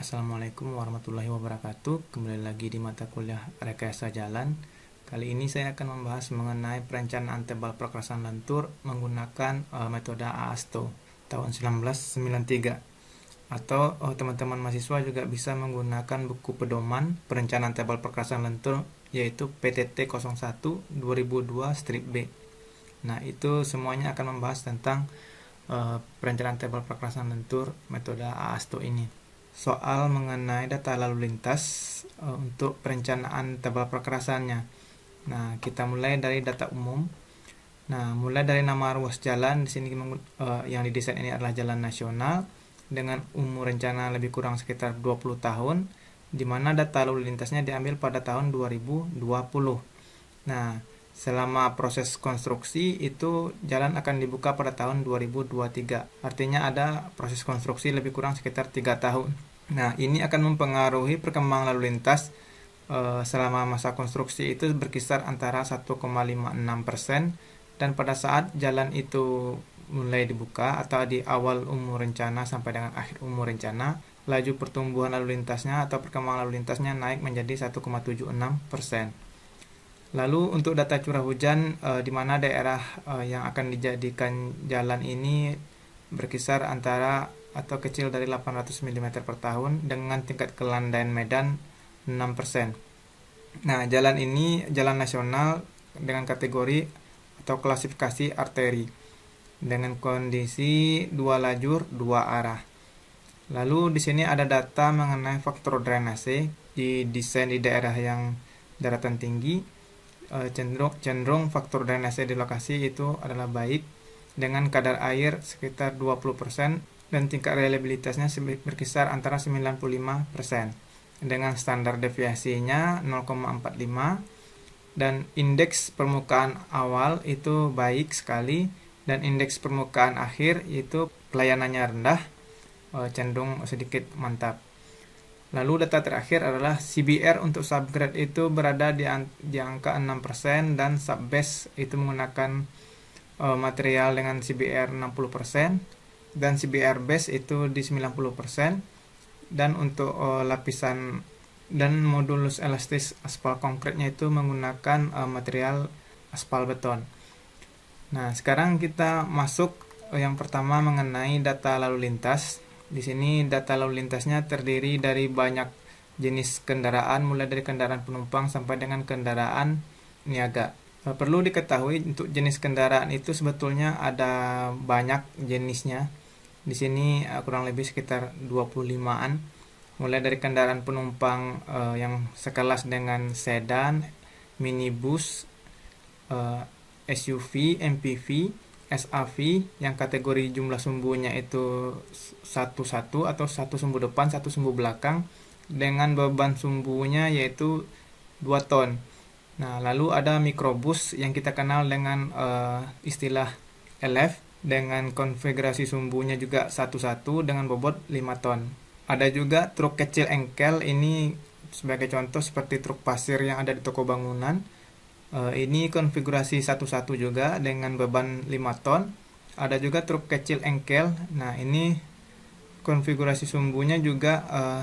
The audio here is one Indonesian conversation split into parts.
Assalamualaikum warahmatullahi wabarakatuh. Kembali lagi di mata kuliah Rekayasa Jalan. Kali ini saya akan membahas mengenai perencanaan tebal perkerasan lentur menggunakan uh, metode AASTO tahun 1993 Atau teman teman-teman mahasiswa juga bisa menggunakan buku pedoman perencanaan tebal perkerasan lentur yaitu PTT 01 2002 strip B. Nah itu semuanya akan membahas tentang uh, perencanaan tebal perkerasan lentur metode AASTO ini soal mengenai data lalu lintas uh, untuk perencanaan tebal perkerasannya. Nah, kita mulai dari data umum. Nah, mulai dari nama ruas jalan di sini uh, yang didesain ini adalah jalan nasional dengan umur rencana lebih kurang sekitar 20 tahun di mana data lalu lintasnya diambil pada tahun 2020. Nah, selama proses konstruksi itu jalan akan dibuka pada tahun 2023. Artinya ada proses konstruksi lebih kurang sekitar 3 tahun. Nah, ini akan mempengaruhi perkembangan lalu lintas e, selama masa konstruksi itu berkisar antara 1,56% dan pada saat jalan itu mulai dibuka atau di awal umur rencana sampai dengan akhir umur rencana, laju pertumbuhan lalu lintasnya atau perkembangan lalu lintasnya naik menjadi 1,76%. Lalu untuk data curah hujan e, di mana daerah e, yang akan dijadikan jalan ini berkisar antara atau kecil dari 800 mm per tahun dengan tingkat kelandaian medan 6%. Nah, jalan ini jalan nasional dengan kategori atau klasifikasi arteri dengan kondisi dua lajur, dua arah. Lalu di sini ada data mengenai faktor drainase di desain di daerah yang daratan tinggi uh, cenderung cenderung faktor drainase di lokasi itu adalah baik dengan kadar air sekitar 20% dan tingkat reliabilitasnya berkisar antara 95% dengan standar deviasinya 0,45 dan indeks permukaan awal itu baik sekali dan indeks permukaan akhir itu pelayanannya rendah eh, cenderung sedikit mantap. Lalu data terakhir adalah CBR untuk subgrade itu berada di, di angka 6% dan subbase itu menggunakan uh, material dengan CBR 60% dan CBR base itu di 90% dan untuk uh, lapisan dan modulus elastis aspal konkretnya itu menggunakan uh, material aspal beton. Nah, sekarang kita masuk yang pertama mengenai data lalu lintas. Di sini data lalu lintasnya terdiri dari banyak jenis kendaraan mulai dari kendaraan penumpang sampai dengan kendaraan niaga. Perlu diketahui untuk jenis kendaraan itu sebetulnya ada banyak jenisnya. Di sini eh, kurang lebih sekitar 25-an. Mulai dari kendaraan penumpang uh, yang sekelas dengan sedan, minibus, uh, SUV, MPV, SAV yang kategori jumlah sumbunya itu satu-satu atau satu sumbu depan, satu sumbu belakang dengan beban sumbunya yaitu 2 ton. Nah, lalu ada mikrobus yang kita kenal dengan uh, istilah LF dengan konfigurasi sumbunya juga satu-satu dengan bobot 5 ton. Ada juga truk kecil engkel ini sebagai contoh seperti truk pasir yang ada di toko bangunan Uh, ini konfigurasi satu-satu juga dengan beban 5 ton. Ada juga truk kecil engkel. Nah, ini konfigurasi sumbunya juga uh,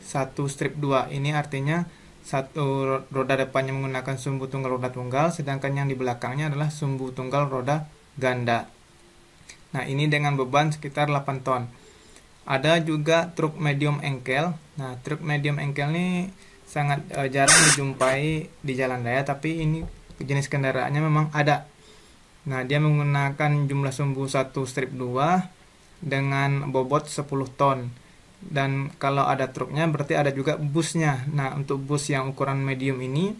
satu strip 2. Ini artinya satu roda depannya menggunakan sumbu tunggal roda tunggal, sedangkan yang di belakangnya adalah sumbu tunggal roda ganda. Nah, ini dengan beban sekitar 8 ton. Ada juga truk medium engkel. Nah, truk medium engkel ini sangat uh, jarang dijumpai di jalan raya tapi ini jenis kendaraannya memang ada nah dia menggunakan jumlah sumbu satu strip 2 dengan bobot 10 ton dan kalau ada truknya berarti ada juga busnya nah untuk bus yang ukuran medium ini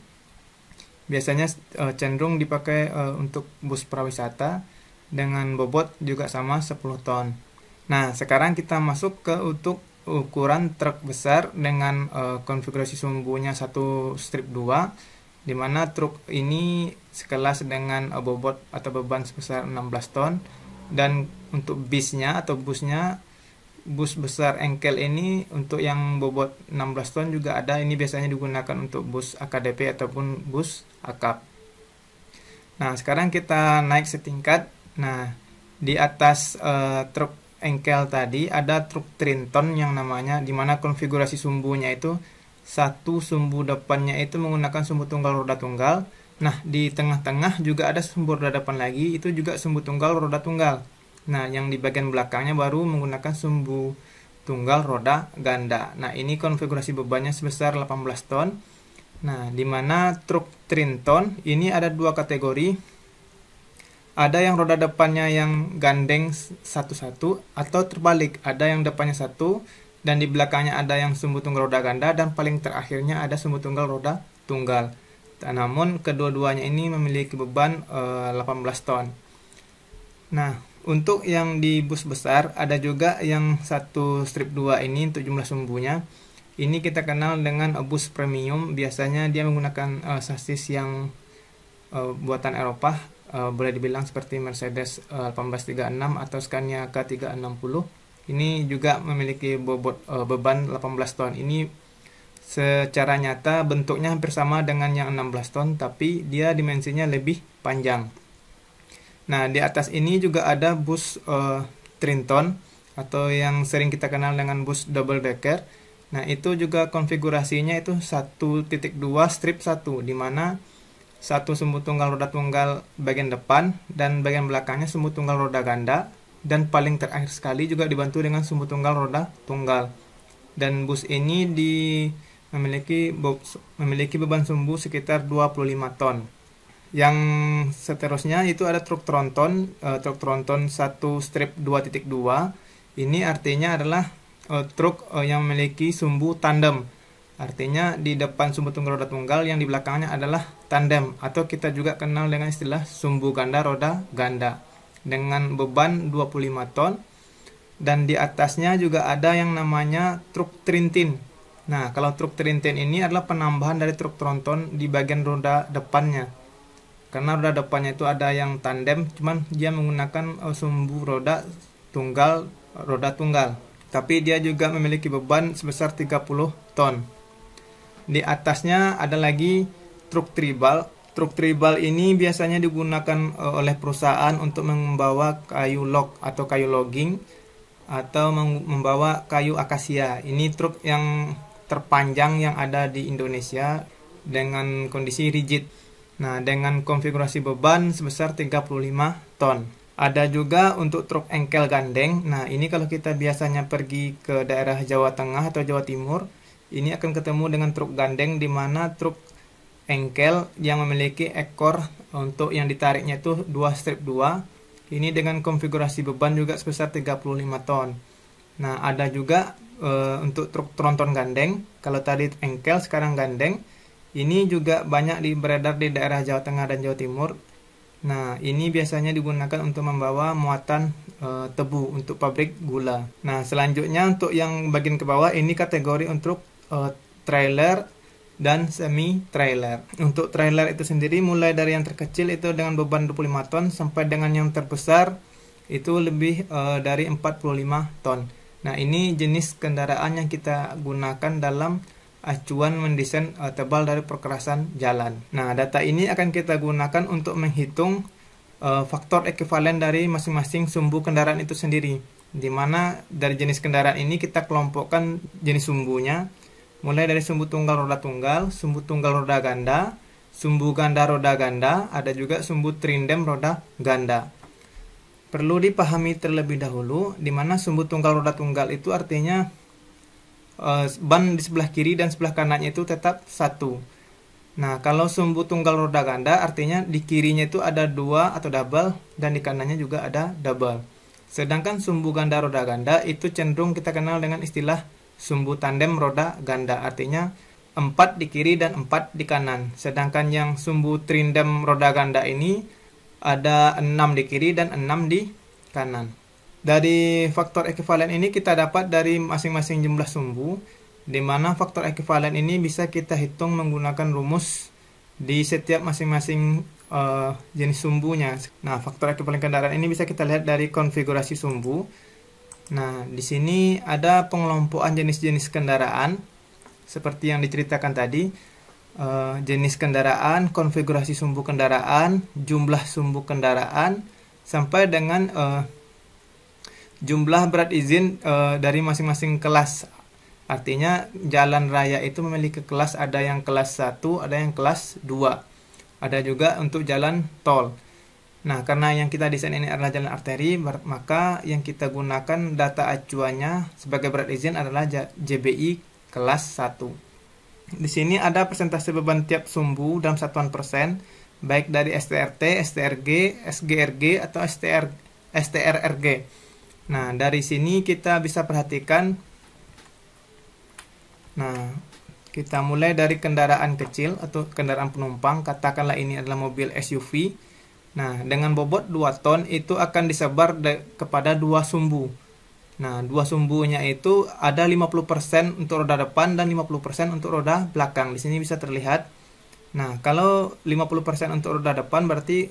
biasanya uh, cenderung dipakai uh, untuk bus prawisata dengan bobot juga sama 10 ton. Nah sekarang kita masuk ke untuk ukuran truk besar dengan uh, konfigurasi sumbunya satu strip 2 di mana truk ini sekelas dengan uh, bobot atau beban sebesar 16 ton. Dan untuk bisnya atau busnya bus besar engkel ini untuk yang bobot 16 ton juga ada. Ini biasanya digunakan untuk bus AKDP ataupun bus akap nah sekarang kita naik setingkat nah di atas uh, truk engkel tadi ada truk Trinton yang namanya di mana konfigurasi sumbunya itu satu sumbu depannya itu menggunakan sumbu tunggal roda tunggal. Nah di tengah-tengah juga ada sumbu roda depan lagi itu juga sumbu tunggal roda tunggal. Nah yang di bagian belakangnya baru menggunakan sumbu tunggal roda ganda. Nah ini konfigurasi bebannya sebesar 18 ton. Nah di mana truk Trinton ini ada dua kategori ada yang roda depannya yang gandeng satu-satu atau terbalik. Ada yang depannya satu dan di belakangnya ada yang sumbu tunggal roda ganda dan paling terakhirnya ada sumbu tunggal roda tunggal. Namun kedua-duanya ini memiliki beban e, eh, 18 ton. Nah untuk yang di bus besar ada juga yang satu strip 2 ini untuk jumlah sumbunya. Ini kita kenal dengan bus premium. Biasanya dia menggunakan e, sasis yang e, buatan Eropa uh, boleh dibilang seperti Mercedes uh, 1836 atau Scania K360 ini juga memiliki bobot uh, beban 18 ton. Ini secara nyata bentuknya hampir sama dengan yang 16 ton tapi dia dimensinya lebih panjang. Nah di atas ini juga ada bus uh, Trinton atau yang sering kita kenal dengan bus double decker. Nah itu juga konfigurasinya itu 1.2 strip 1 di mana satu sumbu tunggal roda tunggal bagian depan dan bagian belakangnya sumbu tunggal roda ganda. Dan paling terakhir sekali juga dibantu dengan sumbu tunggal roda tunggal. Dan bus ini di memiliki memiliki beban sumbu sekitar 25 ton. Yang seterusnya itu ada truk tronton uh, truk tronton 1 strip 2.2 ini artinya adalah uh, truk uh, yang memiliki sumbu tandem Artinya di depan sumbu tunggal roda tunggal yang di belakangnya adalah tandem atau kita juga kenal dengan istilah sumbu ganda roda ganda dengan beban 25 ton dan di atasnya juga ada yang namanya truk trintin. Nah, kalau truk trintin ini adalah penambahan dari truk tronton di bagian roda depannya. Karena roda depannya itu ada yang tandem, cuman dia menggunakan uh, sumbu roda tunggal, roda tunggal. Tapi dia juga memiliki beban sebesar 30 ton. Di atasnya ada lagi truk tribal. Truk tribal ini biasanya digunakan uh, oleh perusahaan untuk membawa kayu log atau kayu logging atau membawa kayu akasia. Ini truk yang terpanjang yang ada di Indonesia dengan kondisi rigid. Nah, dengan konfigurasi beban sebesar 35 ton. Ada juga untuk truk engkel gandeng. Nah, ini kalau kita biasanya pergi ke daerah Jawa Tengah atau Jawa Timur, ini akan ketemu dengan truk gandeng di mana truk engkel yang memiliki ekor untuk yang ditariknya itu 2 strip 2 ini dengan konfigurasi beban juga sebesar 35 ton. Nah ada juga e, untuk truk tronton gandeng. Kalau tadi engkel sekarang gandeng. Ini juga banyak di beredar di daerah Jawa Tengah dan Jawa Timur. Nah, ini biasanya digunakan untuk membawa muatan e, tebu untuk pabrik gula. Nah, selanjutnya untuk yang bagian ke bawah ini kategori untuk uh, trailer dan semi trailer. Untuk trailer itu sendiri mulai dari yang terkecil itu dengan beban 25 ton sampai dengan yang terbesar itu lebih uh, dari 45 ton. Nah, ini jenis kendaraan yang kita gunakan dalam acuan mendesain uh, tebal dari perkerasan jalan. Nah, data ini akan kita gunakan untuk menghitung uh, faktor ekuivalen dari masing-masing sumbu kendaraan itu sendiri. Di mana dari jenis kendaraan ini kita kelompokkan jenis sumbunya mulai dari sumbu tunggal roda tunggal, sumbu tunggal roda ganda, sumbu ganda roda ganda, ada juga sumbu trindem roda ganda. Perlu dipahami terlebih dahulu di mana sumbu tunggal roda tunggal itu artinya uh, ban di sebelah kiri dan sebelah kanannya itu tetap satu. Nah, kalau sumbu tunggal roda ganda artinya di kirinya itu ada dua atau double dan di kanannya juga ada double. Sedangkan sumbu ganda roda ganda itu cenderung kita kenal dengan istilah sumbu tandem roda ganda artinya 4 di kiri dan 4 di kanan. Sedangkan yang sumbu trindem roda ganda ini ada 6 di kiri dan 6 di kanan. Dari faktor ekuivalen ini kita dapat dari masing-masing jumlah sumbu di mana faktor ekuivalen ini bisa kita hitung menggunakan rumus di setiap masing-masing uh, jenis sumbunya. Nah, faktor ekuivalen kendaraan ini bisa kita lihat dari konfigurasi sumbu Nah, di sini ada pengelompokan jenis-jenis kendaraan seperti yang diceritakan tadi. Uh, jenis kendaraan, konfigurasi sumbu kendaraan, jumlah sumbu kendaraan, sampai dengan uh, jumlah berat izin uh, dari masing-masing kelas. Artinya jalan raya itu memiliki kelas ada yang kelas 1, ada yang kelas 2. Ada juga untuk jalan tol. Nah, karena yang kita desain ini adalah jalan arteri, maka yang kita gunakan data acuannya sebagai berat izin adalah JBI kelas 1. Di sini ada presentasi beban tiap sumbu dalam satuan persen, baik dari STRT, STRG, SGRG, atau STR, STRRG. Nah, dari sini kita bisa perhatikan Nah, kita mulai dari kendaraan kecil atau kendaraan penumpang, katakanlah ini adalah mobil SUV. Nah, dengan bobot 2 ton itu akan disebar kepada dua sumbu. Nah, dua sumbunya itu ada 50% untuk roda depan dan 50% untuk roda belakang. Di sini bisa terlihat. Nah, kalau 50% untuk roda depan berarti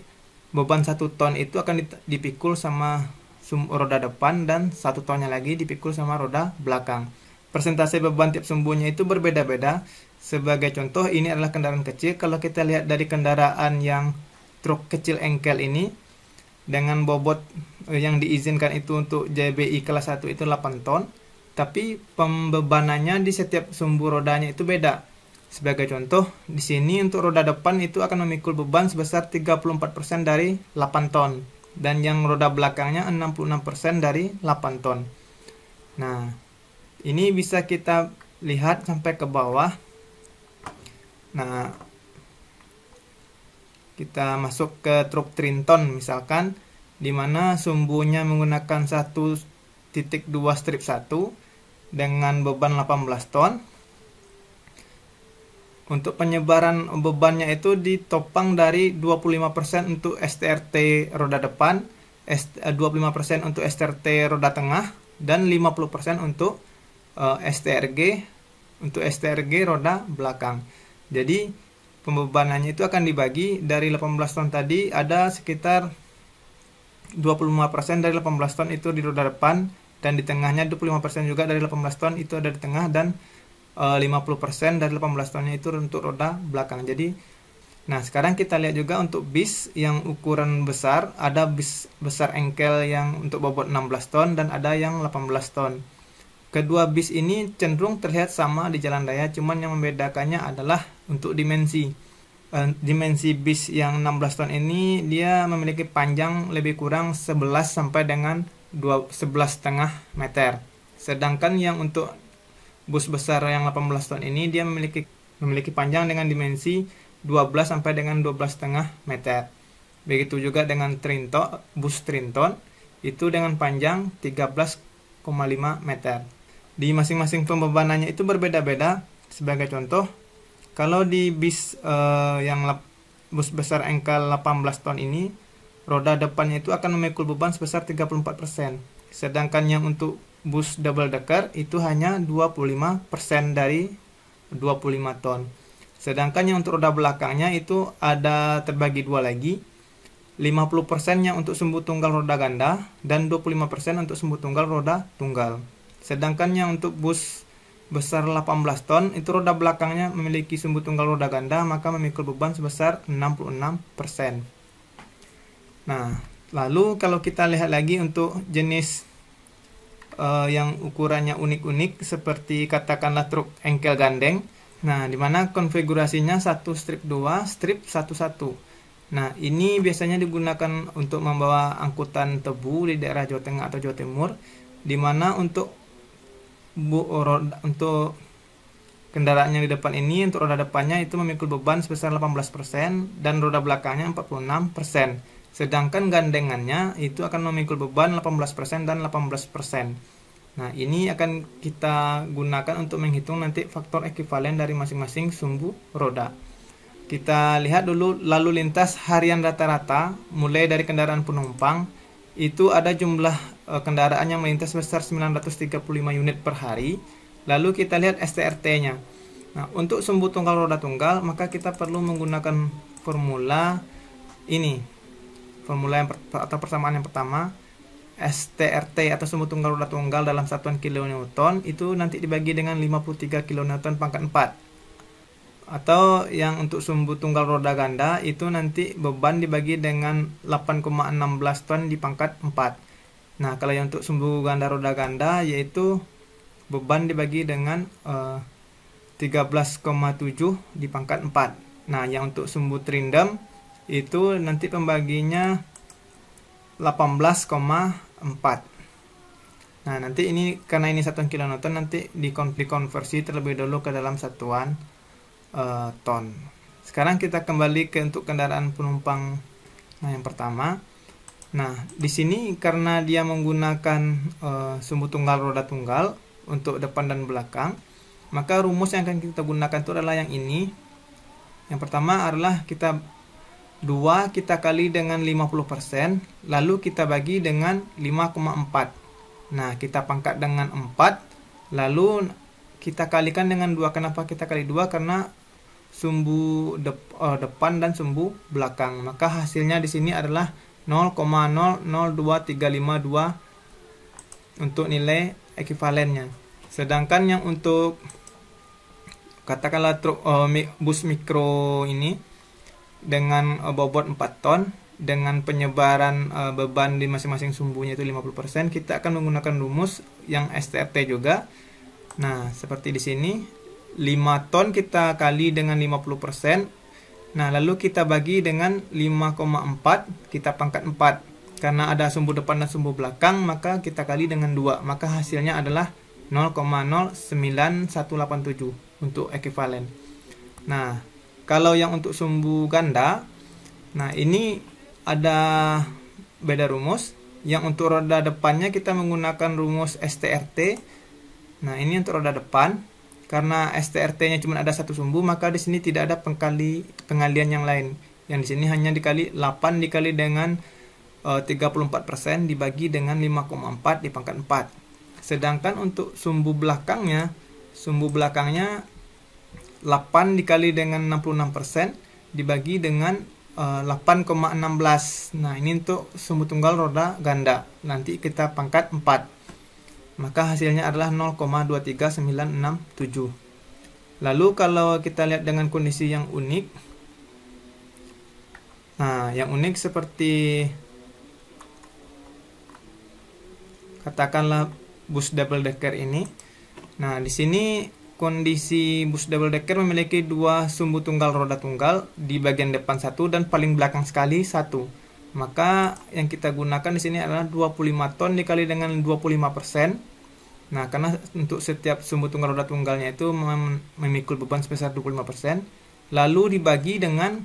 beban 1 ton itu akan dipikul sama roda depan dan satu tonnya lagi dipikul sama roda belakang. Persentase beban tiap sumbunya itu berbeda-beda. Sebagai contoh ini adalah kendaraan kecil. Kalau kita lihat dari kendaraan yang truk kecil engkel ini dengan bobot eh, yang diizinkan itu untuk JBI kelas 1 itu 8 ton. Tapi pembebanannya di setiap sumbu rodanya itu beda. Sebagai contoh, di sini untuk roda depan itu akan memikul beban sebesar 34% dari 8 ton dan yang roda belakangnya 66% dari 8 ton. Nah, ini bisa kita lihat sampai ke bawah. Nah, kita masuk ke truk Trinton misalkan di mana sumbunya menggunakan 1.2 strip 1 dengan beban 18 ton untuk penyebaran bebannya itu ditopang dari 25% untuk STRT roda depan, 25% eh, untuk STRT roda tengah, dan 50% untuk uh, eh, STRG untuk STRG roda belakang. Jadi pembebanannya itu akan dibagi dari 18 ton tadi ada sekitar 25% dari 18 ton itu di roda depan dan di tengahnya 25% juga dari 18 ton itu ada di tengah dan 50% eh, dari 18 tonnya itu untuk roda belakang. Jadi nah sekarang kita lihat juga untuk bis yang ukuran besar, ada bis besar engkel yang untuk bobot 16 ton dan ada yang 18 ton. Kedua bis ini cenderung terlihat sama di jalan raya, cuman yang membedakannya adalah untuk dimensi. Eh, dimensi bis yang 16 ton ini dia memiliki panjang lebih kurang 11 sampai dengan 11,5 meter. Sedangkan yang untuk bus besar yang 18 ton ini dia memiliki memiliki panjang dengan dimensi 12 sampai dengan 12,5 meter. Begitu juga dengan Trinton, bus Trinton itu dengan panjang 13,5 meter. Di masing-masing pembebanannya itu berbeda-beda. Sebagai contoh, kalau di bis uh, yang bus besar engkel 18 ton ini, roda depannya itu akan memikul beban sebesar 34%. Sedangkan yang untuk bus double decker itu hanya 25% dari 25 ton. Sedangkan yang untuk roda belakangnya itu ada terbagi dua lagi. 50% yang untuk sumbu tunggal roda ganda dan 25% untuk sumbu tunggal roda tunggal. Sedangkan yang untuk bus besar 18 ton itu roda belakangnya memiliki sumbu tunggal roda ganda maka memikul beban sebesar 66%. Nah, lalu kalau kita lihat lagi untuk jenis uh, yang ukurannya unik-unik seperti katakanlah truk engkel gandeng. Nah, di mana konfigurasinya satu strip 2, strip 11. Nah, ini biasanya digunakan untuk membawa angkutan tebu di daerah Jawa Tengah atau Jawa Timur, di mana untuk bu, roda, untuk kendaraan yang di depan ini untuk roda depannya itu memikul beban sebesar 18% dan roda belakangnya 46%. Sedangkan gandengannya itu akan memikul beban 18% dan 18%. Nah, ini akan kita gunakan untuk menghitung nanti faktor ekivalen dari masing-masing sumbu roda. Kita lihat dulu lalu lintas harian rata-rata mulai dari kendaraan penumpang itu ada jumlah e, kendaraan yang melintas sebesar 935 unit per hari. Lalu kita lihat STRT-nya. Nah, untuk sumbu tunggal roda tunggal maka kita perlu menggunakan formula ini formula yang per, atau persamaan yang pertama STRT atau sumbu tunggal roda tunggal dalam satuan kilonewton itu nanti dibagi dengan 53 kilonewton pangkat 4 atau yang untuk sumbu tunggal roda ganda itu nanti beban dibagi dengan 8,16 ton di pangkat 4 Nah, kalau yang untuk sumbu ganda roda ganda yaitu beban dibagi dengan uh, 13,7 di pangkat 4. Nah, yang untuk sumbu trindam itu nanti pembaginya 18,4. Nah, nanti ini karena ini satuan kilonewton nanti dikonversi terlebih dahulu ke dalam satuan uh, ton. Sekarang kita kembali ke untuk kendaraan penumpang nah yang pertama. Nah, di sini karena dia menggunakan uh, sumbu tunggal roda tunggal untuk depan dan belakang, maka rumus yang akan kita gunakan itu adalah yang ini. Yang pertama adalah kita 2 kita kali dengan 50%, lalu kita bagi dengan 5,4 Nah, kita pangkat dengan 4, lalu kita kalikan dengan 2. Kenapa kita kali 2? Karena sumbu dep uh, depan dan sumbu belakang. Maka hasilnya di sini adalah 0,002352 untuk nilai ekivalennya. Sedangkan yang untuk katakanlah truk uh, bus mikro ini dengan uh, bobot 4 ton dengan penyebaran uh, beban di masing-masing sumbunya itu 50%, kita akan menggunakan rumus yang STRT juga. Nah, seperti di sini 5 ton kita kali dengan 50%. Nah, lalu kita bagi dengan 5,4, kita pangkat 4. Karena ada sumbu depan dan sumbu belakang, maka kita kali dengan 2. Maka hasilnya adalah 0,09187 untuk ekivalen. Nah, kalau yang untuk sumbu ganda, nah ini ada beda rumus. Yang untuk roda depannya kita menggunakan rumus STRT. Nah, ini untuk roda depan. Karena STRT-nya cuma ada satu sumbu, maka di sini tidak ada pengkali pengalian yang lain. Yang di sini hanya dikali 8 dikali dengan uh, eh, 34% dibagi dengan 5,4 di pangkat 4. Sedangkan untuk sumbu belakangnya, sumbu belakangnya 8 dikali dengan 66% dibagi dengan 8,16 eh, nah ini untuk sumbu tunggal roda ganda nanti kita pangkat 4 maka hasilnya adalah 0,23967 lalu kalau kita lihat dengan kondisi yang unik nah yang unik seperti katakanlah bus double decker ini nah di sini kondisi bus double decker memiliki dua sumbu tunggal roda tunggal di bagian depan satu dan paling belakang sekali satu. Maka yang kita gunakan di sini adalah 25 ton dikali dengan 25 persen. Nah, karena untuk setiap sumbu tunggal roda tunggalnya itu mem memikul beban sebesar 25 persen, lalu dibagi dengan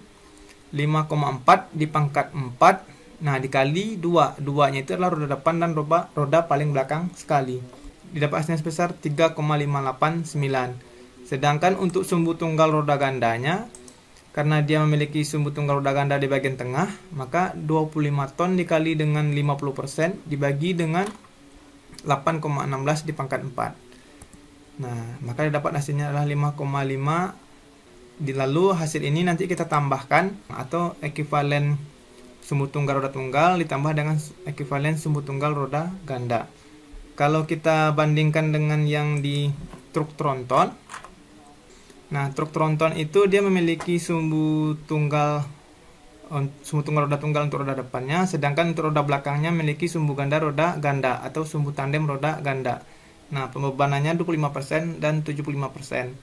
5,4 di pangkat 4. Nah, dikali 2. Duanya itu adalah roda depan dan roda, roda paling belakang sekali didapat hasilnya sebesar 3,589. Sedangkan untuk sumbu tunggal roda gandanya karena dia memiliki sumbu tunggal roda ganda di bagian tengah, maka 25 ton dikali dengan 50% dibagi dengan 8,16 di pangkat 4. Nah, maka didapat hasilnya adalah 5,5 di lalu hasil ini nanti kita tambahkan atau ekivalen sumbu tunggal roda tunggal ditambah dengan ekivalen sumbu tunggal roda ganda. Kalau kita bandingkan dengan yang di truk tronton, nah truk tronton itu dia memiliki sumbu tunggal sumbu tunggal roda tunggal untuk roda depannya, sedangkan untuk roda belakangnya memiliki sumbu ganda roda ganda atau sumbu tandem roda ganda. Nah, pembebanannya 25% dan 75%.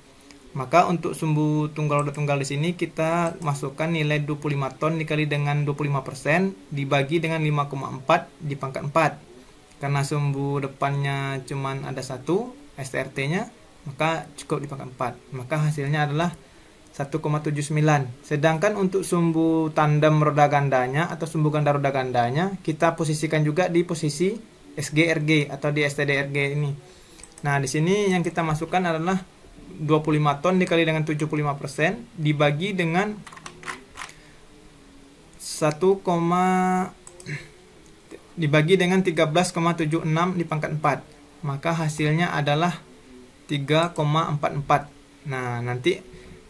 Maka untuk sumbu tunggal roda tunggal di sini kita masukkan nilai 25 ton dikali dengan 25% dibagi dengan 5,4 di pangkat 4 karena sumbu depannya cuman ada satu STRT nya maka cukup di pangkat 4 maka hasilnya adalah 1,79 sedangkan untuk sumbu tandem roda gandanya atau sumbu ganda roda gandanya kita posisikan juga di posisi SGRG atau di STDRG ini. Nah di sini yang kita masukkan adalah 25 ton dikali dengan 75% dibagi dengan 1, dibagi dengan 13,76 di pangkat 4 maka hasilnya adalah 3,44 nah nanti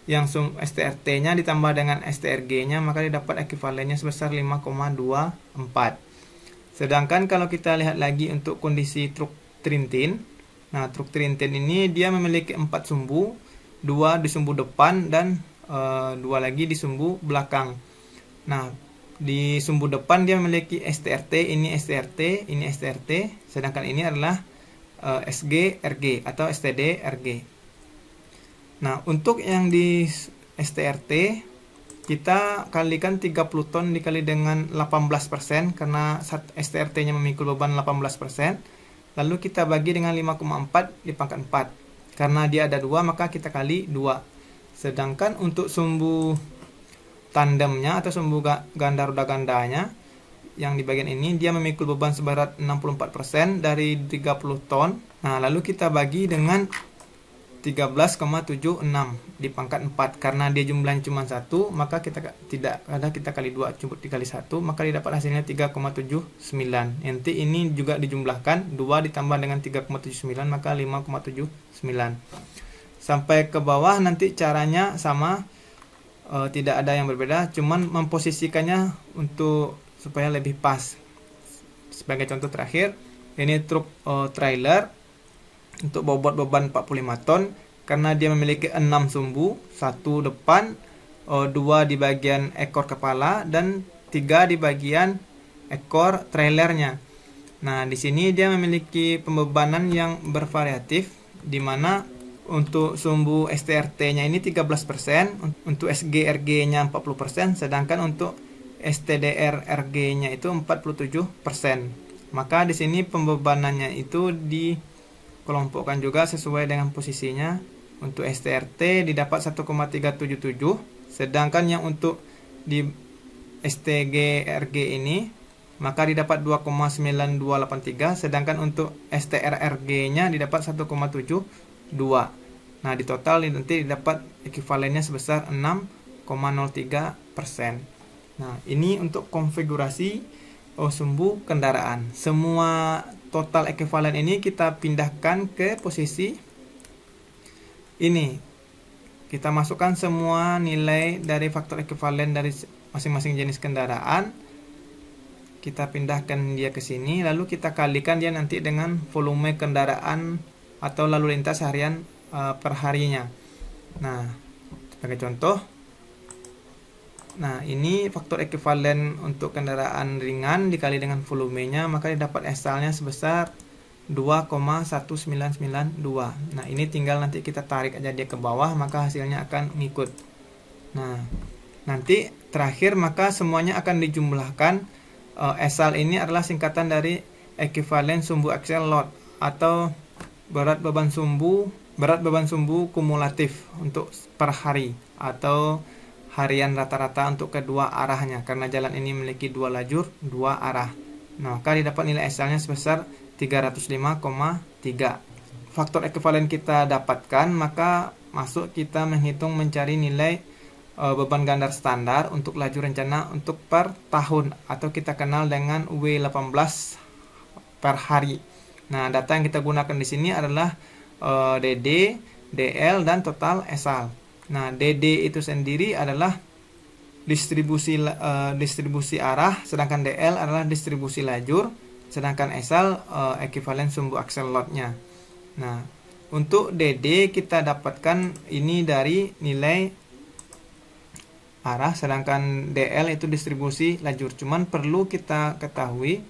yang sum STRT nya ditambah dengan STRG nya maka didapat ekivalennya sebesar 5,24 sedangkan kalau kita lihat lagi untuk kondisi truk Trintin nah truk Trintin ini dia memiliki 4 sumbu dua di sumbu depan dan e, dua lagi di sumbu belakang nah di sumbu depan dia memiliki STRT, ini STRT, ini STRT, sedangkan ini adalah uh, SG RG atau STD RG. Nah, untuk yang di STRT kita kalikan 30 ton dikali dengan 18% karena STRT-nya memikul beban 18%. Lalu kita bagi dengan 5,4 di pangkat 4. Karena dia ada dua maka kita kali 2. Sedangkan untuk sumbu tandemnya atau sumbu ganda roda gandanya yang di bagian ini dia memikul beban seberat 64% dari 30 ton. Nah, lalu kita bagi dengan 13,76 di pangkat 4 karena dia jumlahnya cuma satu maka kita tidak ada kita kali 2 cukup dikali 1 maka didapat hasilnya 3,79 nanti ini juga dijumlahkan 2 ditambah dengan 3,79 maka 5,79 sampai ke bawah nanti caranya sama e, tidak ada yang berbeda cuman memposisikannya untuk supaya lebih pas. Sebagai contoh terakhir ini truk e, trailer untuk bobot beban 45 ton karena dia memiliki 6 sumbu satu depan e, dua di bagian ekor kepala dan tiga di bagian ekor trailernya nah di sini dia memiliki pembebanan yang bervariatif di mana untuk sumbu STRT-nya ini 13%, untuk SGRG-nya 40%, sedangkan untuk STDR-RG-nya itu 47%. Maka di sini pembebanannya itu dikelompokkan juga sesuai dengan posisinya. Untuk STRT didapat 1,377, sedangkan yang untuk di STGRG ini maka didapat 2,9283 sedangkan untuk STRRG-nya didapat 1,7 2. Nah, di total nanti dapat ekivalennya sebesar 6,03%. Nah, ini untuk konfigurasi sumbu kendaraan. Semua total ekivalen ini kita pindahkan ke posisi ini. Kita masukkan semua nilai dari faktor ekivalen dari masing-masing jenis kendaraan. Kita pindahkan dia ke sini, lalu kita kalikan dia nanti dengan volume kendaraan atau lalu lintas harian uh, per harinya. Nah, sebagai contoh, nah ini faktor ekivalen untuk kendaraan ringan dikali dengan volumenya maka didapat asalnya sebesar 2,1992. Nah, ini tinggal nanti kita tarik aja dia ke bawah maka hasilnya akan ngikut. Nah, nanti terakhir maka semuanya akan dijumlahkan. Esal ini adalah singkatan dari ekivalen sumbu axial load atau berat beban sumbu berat beban sumbu kumulatif untuk per hari atau harian rata-rata untuk kedua arahnya karena jalan ini memiliki dua lajur dua arah. Nah maka didapat nilai asalnya sebesar 305,3 faktor ekivalen kita dapatkan maka masuk kita menghitung mencari nilai e, beban gandar standar untuk lajur rencana untuk per tahun atau kita kenal dengan W18 per hari. Nah, data yang kita gunakan di sini adalah uh, eh, DD, DL, dan total esal. Nah, DD itu sendiri adalah distribusi uh, distribusi arah, sedangkan DL adalah distribusi lajur, sedangkan esal uh, ekivalen sumbu aksel lotnya. Nah, untuk DD kita dapatkan ini dari nilai arah, sedangkan DL itu distribusi lajur. Cuman perlu kita ketahui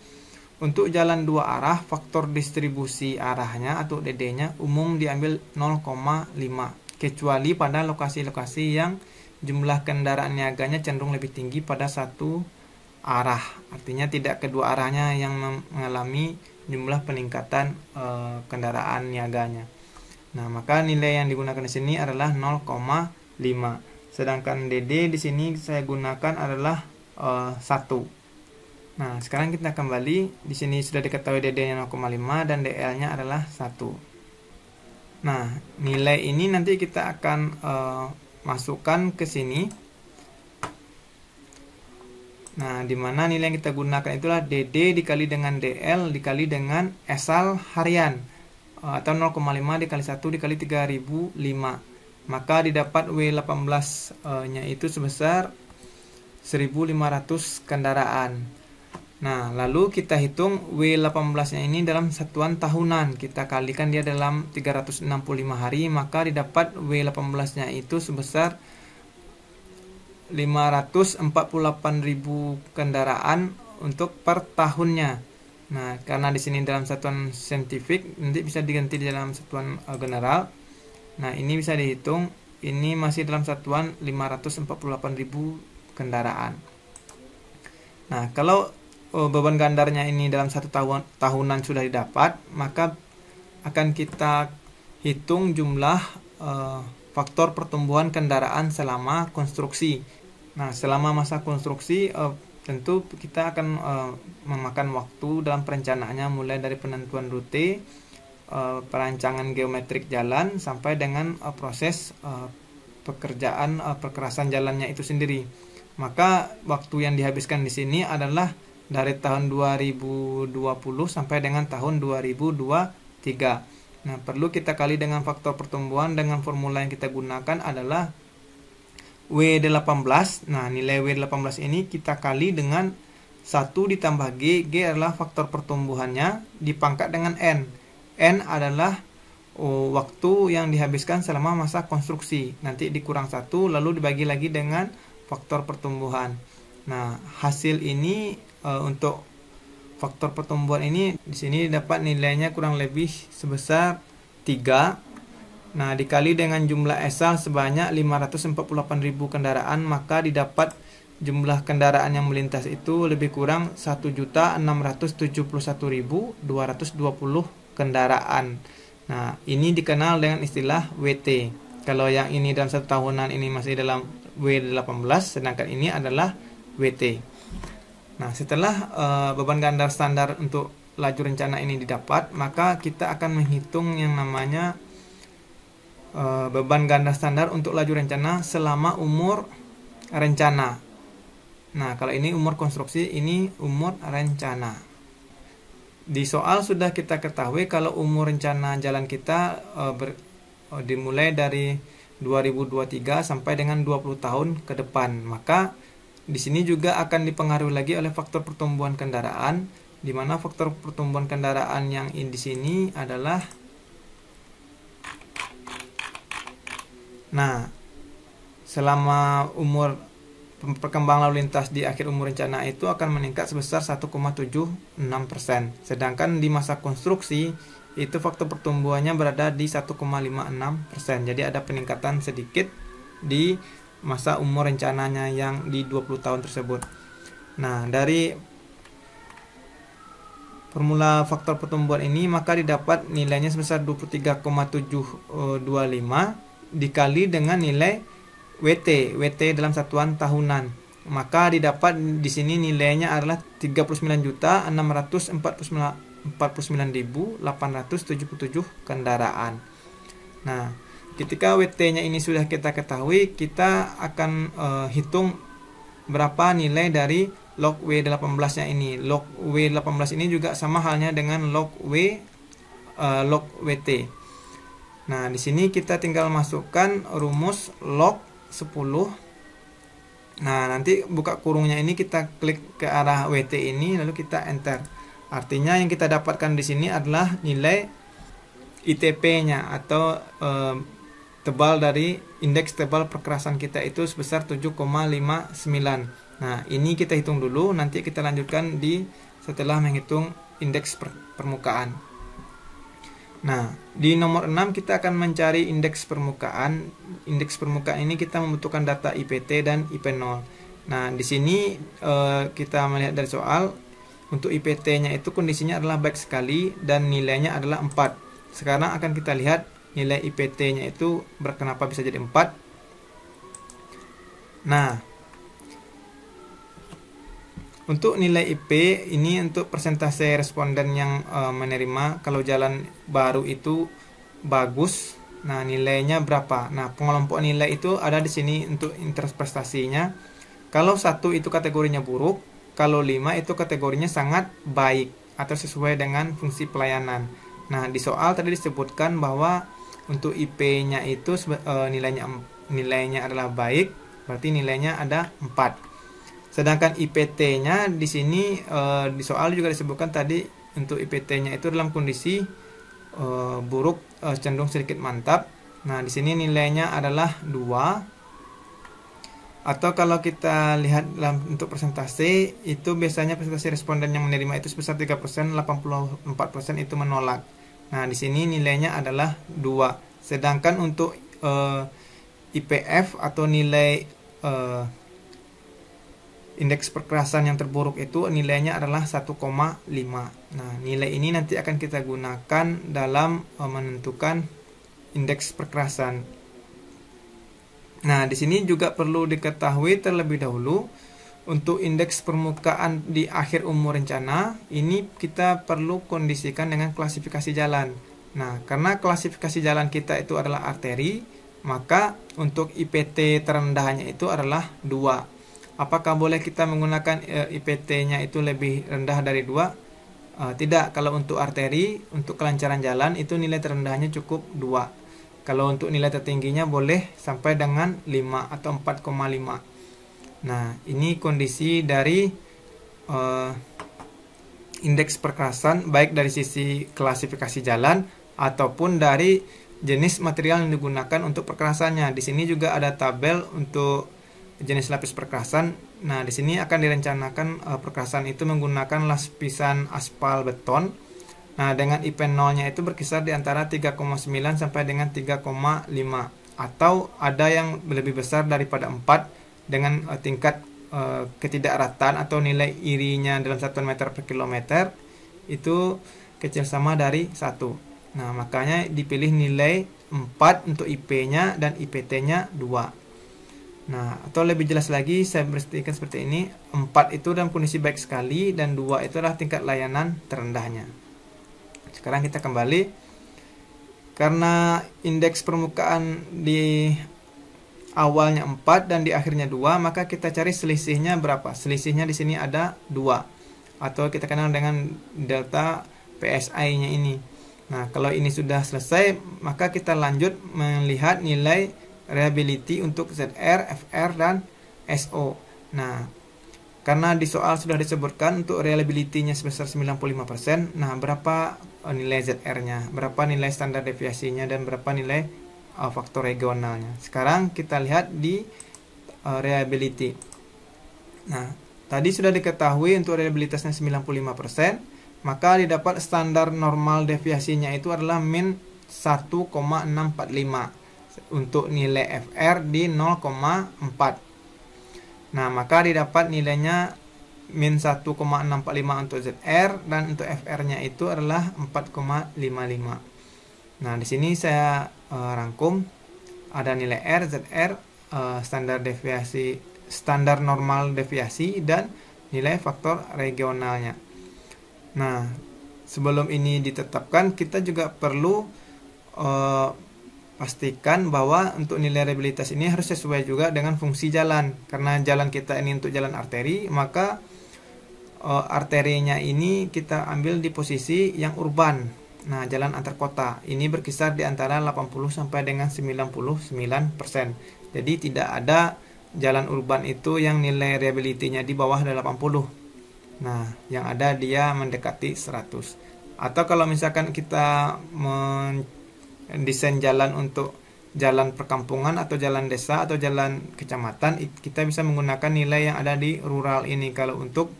untuk jalan dua arah, faktor distribusi arahnya atau DD-nya umum diambil 0,5 kecuali pada lokasi-lokasi yang jumlah kendaraan niaganya cenderung lebih tinggi pada satu arah. Artinya tidak kedua arahnya yang mengalami jumlah peningkatan e, kendaraan niaganya. Nah, maka nilai yang digunakan di sini adalah 0,5. Sedangkan DD di sini saya gunakan adalah e, 1. Nah, sekarang kita kembali. Di sini sudah diketahui DD-nya 0,5 dan DL-nya adalah 1. Nah, nilai ini nanti kita akan uh, masukkan ke sini. Nah, di mana nilai yang kita gunakan itulah DD dikali dengan DL dikali dengan esal harian uh, atau 0,5 dikali 1 dikali 3005. Maka didapat W18-nya uh, itu sebesar 1500 kendaraan. Nah, lalu kita hitung W18-nya ini dalam satuan tahunan. Kita kalikan dia dalam 365 hari, maka didapat W18-nya itu sebesar 548.000 kendaraan untuk per tahunnya. Nah, karena di sini dalam satuan saintifik nanti bisa diganti di dalam satuan uh, general. Nah, ini bisa dihitung ini masih dalam satuan 548.000 kendaraan. Nah, kalau beban gandarnya ini dalam satu tahun tahunan sudah didapat, maka akan kita hitung jumlah uh, faktor pertumbuhan kendaraan selama konstruksi. Nah, selama masa konstruksi uh, tentu kita akan uh, memakan waktu dalam perencanaannya mulai dari penentuan rute, uh, perancangan geometrik jalan sampai dengan uh, proses uh, pekerjaan uh, perkerasan jalannya itu sendiri. Maka waktu yang dihabiskan di sini adalah dari tahun 2020 sampai dengan tahun 2023. Nah, perlu kita kali dengan faktor pertumbuhan dengan formula yang kita gunakan adalah W18. Nah, nilai W18 ini kita kali dengan 1 ditambah G. G adalah faktor pertumbuhannya dipangkat dengan N. N adalah oh, waktu yang dihabiskan selama masa konstruksi. Nanti dikurang 1 lalu dibagi lagi dengan faktor pertumbuhan. Nah, hasil ini e, untuk faktor pertumbuhan ini di sini dapat nilainya kurang lebih sebesar 3. Nah, dikali dengan jumlah esal sebanyak 548.000 kendaraan, maka didapat jumlah kendaraan yang melintas itu lebih kurang 1.671.220 kendaraan. Nah, ini dikenal dengan istilah WT. Kalau yang ini dalam satu tahunan ini masih dalam W18, sedangkan ini adalah WT. Nah, setelah uh, beban gandar standar untuk laju rencana ini didapat, maka kita akan menghitung yang namanya uh, beban ganda standar untuk laju rencana selama umur rencana. Nah, kalau ini umur konstruksi, ini umur rencana. Di soal sudah kita ketahui kalau umur rencana jalan kita uh, ber, uh, dimulai dari 2023 sampai dengan 20 tahun ke depan. Maka di sini juga akan dipengaruhi lagi oleh faktor pertumbuhan kendaraan, di mana faktor pertumbuhan kendaraan yang di sini adalah Nah, selama umur perkembangan lalu lintas di akhir umur rencana itu akan meningkat sebesar 1,76%. Sedangkan di masa konstruksi itu faktor pertumbuhannya berada di 1,56%. Jadi ada peningkatan sedikit di masa umur rencananya yang di 20 tahun tersebut. Nah, dari formula faktor pertumbuhan ini maka didapat nilainya sebesar 23,725 dikali dengan nilai WT, WT dalam satuan tahunan. Maka didapat di sini nilainya adalah 39.649.877 kendaraan. Nah, ketika WT-nya ini sudah kita ketahui, kita akan uh, hitung berapa nilai dari log W18-nya ini. Log W18 ini juga sama halnya dengan log W uh, log WT. Nah, di sini kita tinggal masukkan rumus log 10. Nah, nanti buka kurungnya ini kita klik ke arah WT ini lalu kita enter. Artinya yang kita dapatkan di sini adalah nilai ITP-nya atau uh, tebal dari indeks tebal perkerasan kita itu sebesar 7,59. Nah, ini kita hitung dulu, nanti kita lanjutkan di setelah menghitung indeks per, permukaan. Nah, di nomor 6 kita akan mencari indeks permukaan. Indeks permukaan ini kita membutuhkan data IPT dan IP0. Nah, di sini eh, kita melihat dari soal untuk IPT-nya itu kondisinya adalah baik sekali dan nilainya adalah 4. Sekarang akan kita lihat nilai IPT-nya itu berkenapa bisa jadi 4 nah untuk nilai IP ini untuk persentase responden yang e, menerima kalau jalan baru itu bagus. Nah nilainya berapa? Nah pengelompok nilai itu ada di sini untuk interpretasinya. Kalau satu itu kategorinya buruk kalau lima itu kategorinya sangat baik atau sesuai dengan fungsi pelayanan. Nah di soal tadi disebutkan bahwa untuk IP-nya itu uh, nilainya nilainya adalah baik, berarti nilainya ada 4. Sedangkan IPT-nya di sini uh, di soal juga disebutkan tadi untuk IPT-nya itu dalam kondisi uh, buruk cenderung sedikit mantap. Nah, di sini nilainya adalah 2. atau kalau kita lihat dalam untuk persentase itu biasanya persentase responden yang menerima itu sebesar 3%, 84% itu menolak. Nah, di sini nilainya adalah 2. Sedangkan untuk uh, eh, IPF atau nilai uh, indeks perkerasan yang terburuk itu nilainya adalah 1,5. Nah, nilai ini nanti akan kita gunakan dalam uh, menentukan indeks perkerasan. Nah, di sini juga perlu diketahui terlebih dahulu untuk indeks permukaan di akhir umur rencana ini kita perlu kondisikan dengan klasifikasi jalan. Nah, karena klasifikasi jalan kita itu adalah arteri, maka untuk IPT terendahnya itu adalah 2. Apakah boleh kita menggunakan e, IPT-nya itu lebih rendah dari 2? E, tidak, kalau untuk arteri, untuk kelancaran jalan itu nilai terendahnya cukup 2. Kalau untuk nilai tertingginya boleh sampai dengan 5 atau 4,5. Nah, ini kondisi dari uh, indeks perkerasan baik dari sisi klasifikasi jalan ataupun dari jenis material yang digunakan untuk perkerasannya. Di sini juga ada tabel untuk jenis lapis perkerasan. Nah, di sini akan direncanakan uh, perkerasan itu menggunakan lapisan aspal beton Nah, dengan IP 0-nya itu berkisar di antara 3,9 sampai dengan 3,5 atau ada yang lebih besar daripada 4 dengan uh, tingkat uh, ketidakrataan atau nilai irinya dalam satuan meter per kilometer itu kecil sama dari 1. Nah, makanya dipilih nilai 4 untuk IP-nya dan IPT-nya 2. Nah, atau lebih jelas lagi saya beristikan seperti ini, 4 itu dalam kondisi baik sekali dan 2 itu adalah tingkat layanan terendahnya. Sekarang kita kembali karena indeks permukaan di awalnya 4 dan di akhirnya 2, maka kita cari selisihnya berapa? Selisihnya di sini ada 2 atau kita kenal dengan delta PSI-nya ini. Nah, kalau ini sudah selesai, maka kita lanjut melihat nilai reliability untuk ZR, FR, dan SO. Nah, karena di soal sudah disebutkan untuk reliability-nya sebesar 95%, nah berapa nilai ZR-nya, berapa nilai standar deviasinya dan berapa nilai uh, faktor regionalnya. Sekarang kita lihat di uh, reliability. Nah, tadi sudah diketahui untuk reliabilitasnya 95%, maka didapat standar normal deviasinya itu adalah min 1,645 untuk nilai FR di 0,4 Nah, maka didapat nilainya min 1,645 untuk ZR dan untuk FR-nya itu adalah 4,55. Nah, di sini saya uh, rangkum ada nilai R, ZR, uh, standar deviasi, standar normal deviasi dan nilai faktor regionalnya. Nah, sebelum ini ditetapkan kita juga perlu uh, pastikan bahwa untuk nilai reliabilitas ini harus sesuai juga dengan fungsi jalan karena jalan kita ini untuk jalan arteri maka uh, arterinya ini kita ambil di posisi yang urban nah jalan antar kota. Ini berkisar di antara 80 sampai dengan 99% jadi tidak ada jalan urban itu yang nilai reliability-nya di bawah 80 nah yang ada dia mendekati 100 atau kalau misalkan kita men desain jalan untuk jalan perkampungan atau jalan desa atau jalan kecamatan kita bisa menggunakan nilai yang ada di rural ini kalau untuk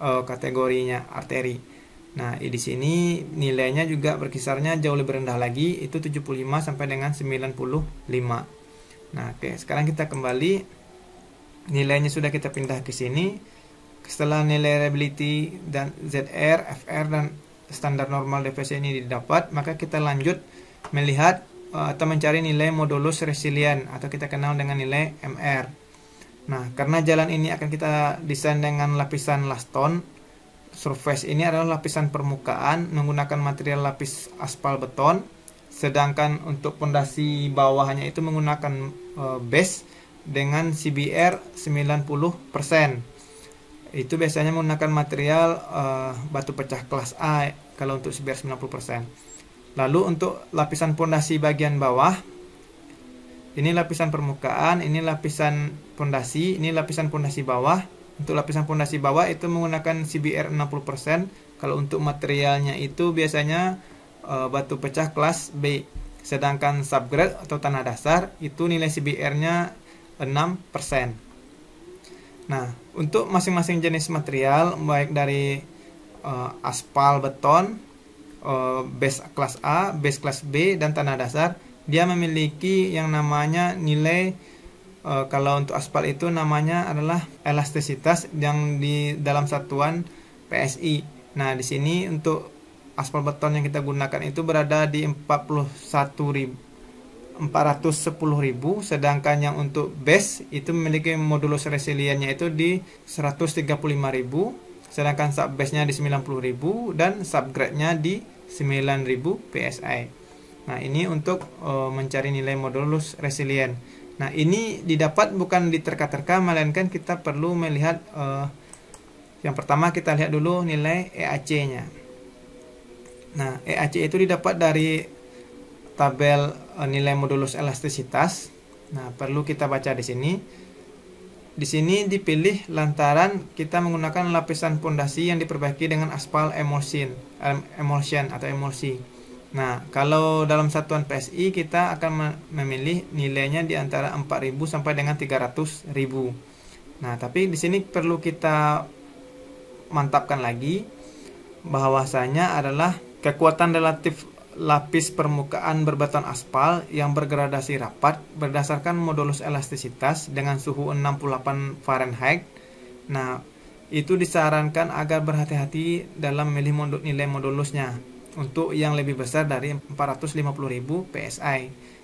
uh, kategorinya arteri. Nah, di sini nilainya juga berkisarnya jauh lebih rendah lagi itu 75 sampai dengan 95. Nah, oke, sekarang kita kembali nilainya sudah kita pindah ke sini. Setelah nilai reliability dan ZR, FR dan standar normal deviasi ini didapat, maka kita lanjut melihat uh, atau mencari nilai modulus resilient atau kita kenal dengan nilai MR. Nah, karena jalan ini akan kita desain dengan lapisan laston, surface ini adalah lapisan permukaan menggunakan material lapis aspal beton, sedangkan untuk pondasi bawahnya itu menggunakan uh, base dengan CBR 90%. Itu biasanya menggunakan material uh, batu pecah kelas A kalau untuk CBR 90%. Lalu untuk lapisan pondasi bagian bawah, ini lapisan permukaan, ini lapisan pondasi, ini lapisan pondasi bawah. Untuk lapisan pondasi bawah itu menggunakan CBR 60%. Kalau untuk materialnya itu biasanya e, batu pecah kelas B. Sedangkan subgrade atau tanah dasar itu nilai CBR-nya 6%. Nah, untuk masing-masing jenis material baik dari uh, aspal beton, uh, base kelas A, base kelas B dan tanah dasar, dia memiliki yang namanya nilai uh, kalau untuk aspal itu namanya adalah elastisitas yang di dalam satuan PSI. Nah, di sini untuk aspal beton yang kita gunakan itu berada di 41.000 410.000 sedangkan yang untuk base itu memiliki modulus resiliennya itu di 135.000 sedangkan sub base-nya di 90.000 dan subgrade-nya di 9.000 PSI. Nah, ini untuk uh, mencari nilai modulus resilient. Nah, ini didapat bukan di terka-terka melainkan kita perlu melihat uh, yang pertama kita lihat dulu nilai EAC-nya. Nah, EAC itu didapat dari tabel eh, nilai modulus elastisitas. Nah, perlu kita baca di sini. Di sini dipilih lantaran kita menggunakan lapisan pondasi yang diperbaiki dengan aspal emulsion, emulsion atau emulsi. Nah, kalau dalam satuan PSI kita akan memilih nilainya di antara 4000 sampai dengan 300.000. Nah, tapi di sini perlu kita mantapkan lagi bahwasanya adalah kekuatan relatif lapis permukaan berbeton aspal yang bergradasi rapat berdasarkan modulus elastisitas dengan suhu 68 Fahrenheit. Nah, itu disarankan agar berhati-hati dalam memilih nilai modulusnya untuk yang lebih besar dari 450.000 PSI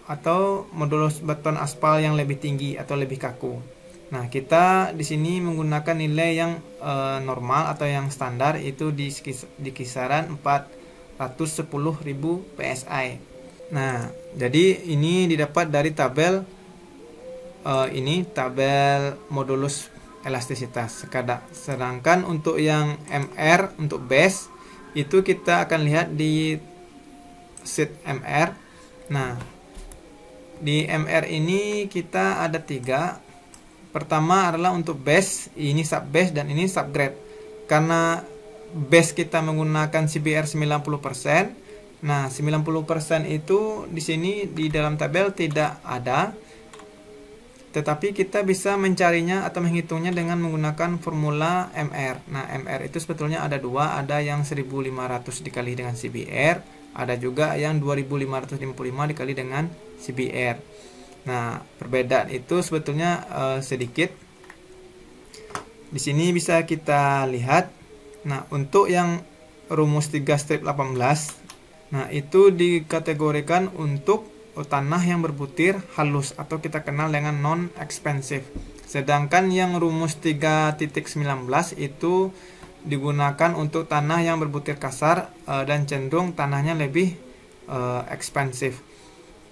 atau modulus beton aspal yang lebih tinggi atau lebih kaku. Nah, kita di sini menggunakan nilai yang e, normal atau yang standar itu di, di kisaran 4 110.000 PSI. Nah, jadi ini didapat dari tabel uh, ini tabel modulus elastisitas. Sedangkan untuk yang MR untuk base itu kita akan lihat di sheet MR. Nah, di MR ini kita ada tiga. Pertama adalah untuk base, ini sub base dan ini subgrade. Karena base kita menggunakan CBR 90%. Nah, 90% itu di sini di dalam tabel tidak ada. Tetapi kita bisa mencarinya atau menghitungnya dengan menggunakan formula MR. Nah, MR itu sebetulnya ada dua, ada yang 1500 dikali dengan CBR, ada juga yang 2555 dikali dengan CBR. Nah, perbedaan itu sebetulnya uh, sedikit. Di sini bisa kita lihat Nah, untuk yang rumus 3 strip 18, nah itu dikategorikan untuk tanah yang berbutir halus atau kita kenal dengan non expensive. Sedangkan yang rumus 3.19 itu digunakan untuk tanah yang berbutir kasar uh, dan cenderung tanahnya lebih uh, expensive.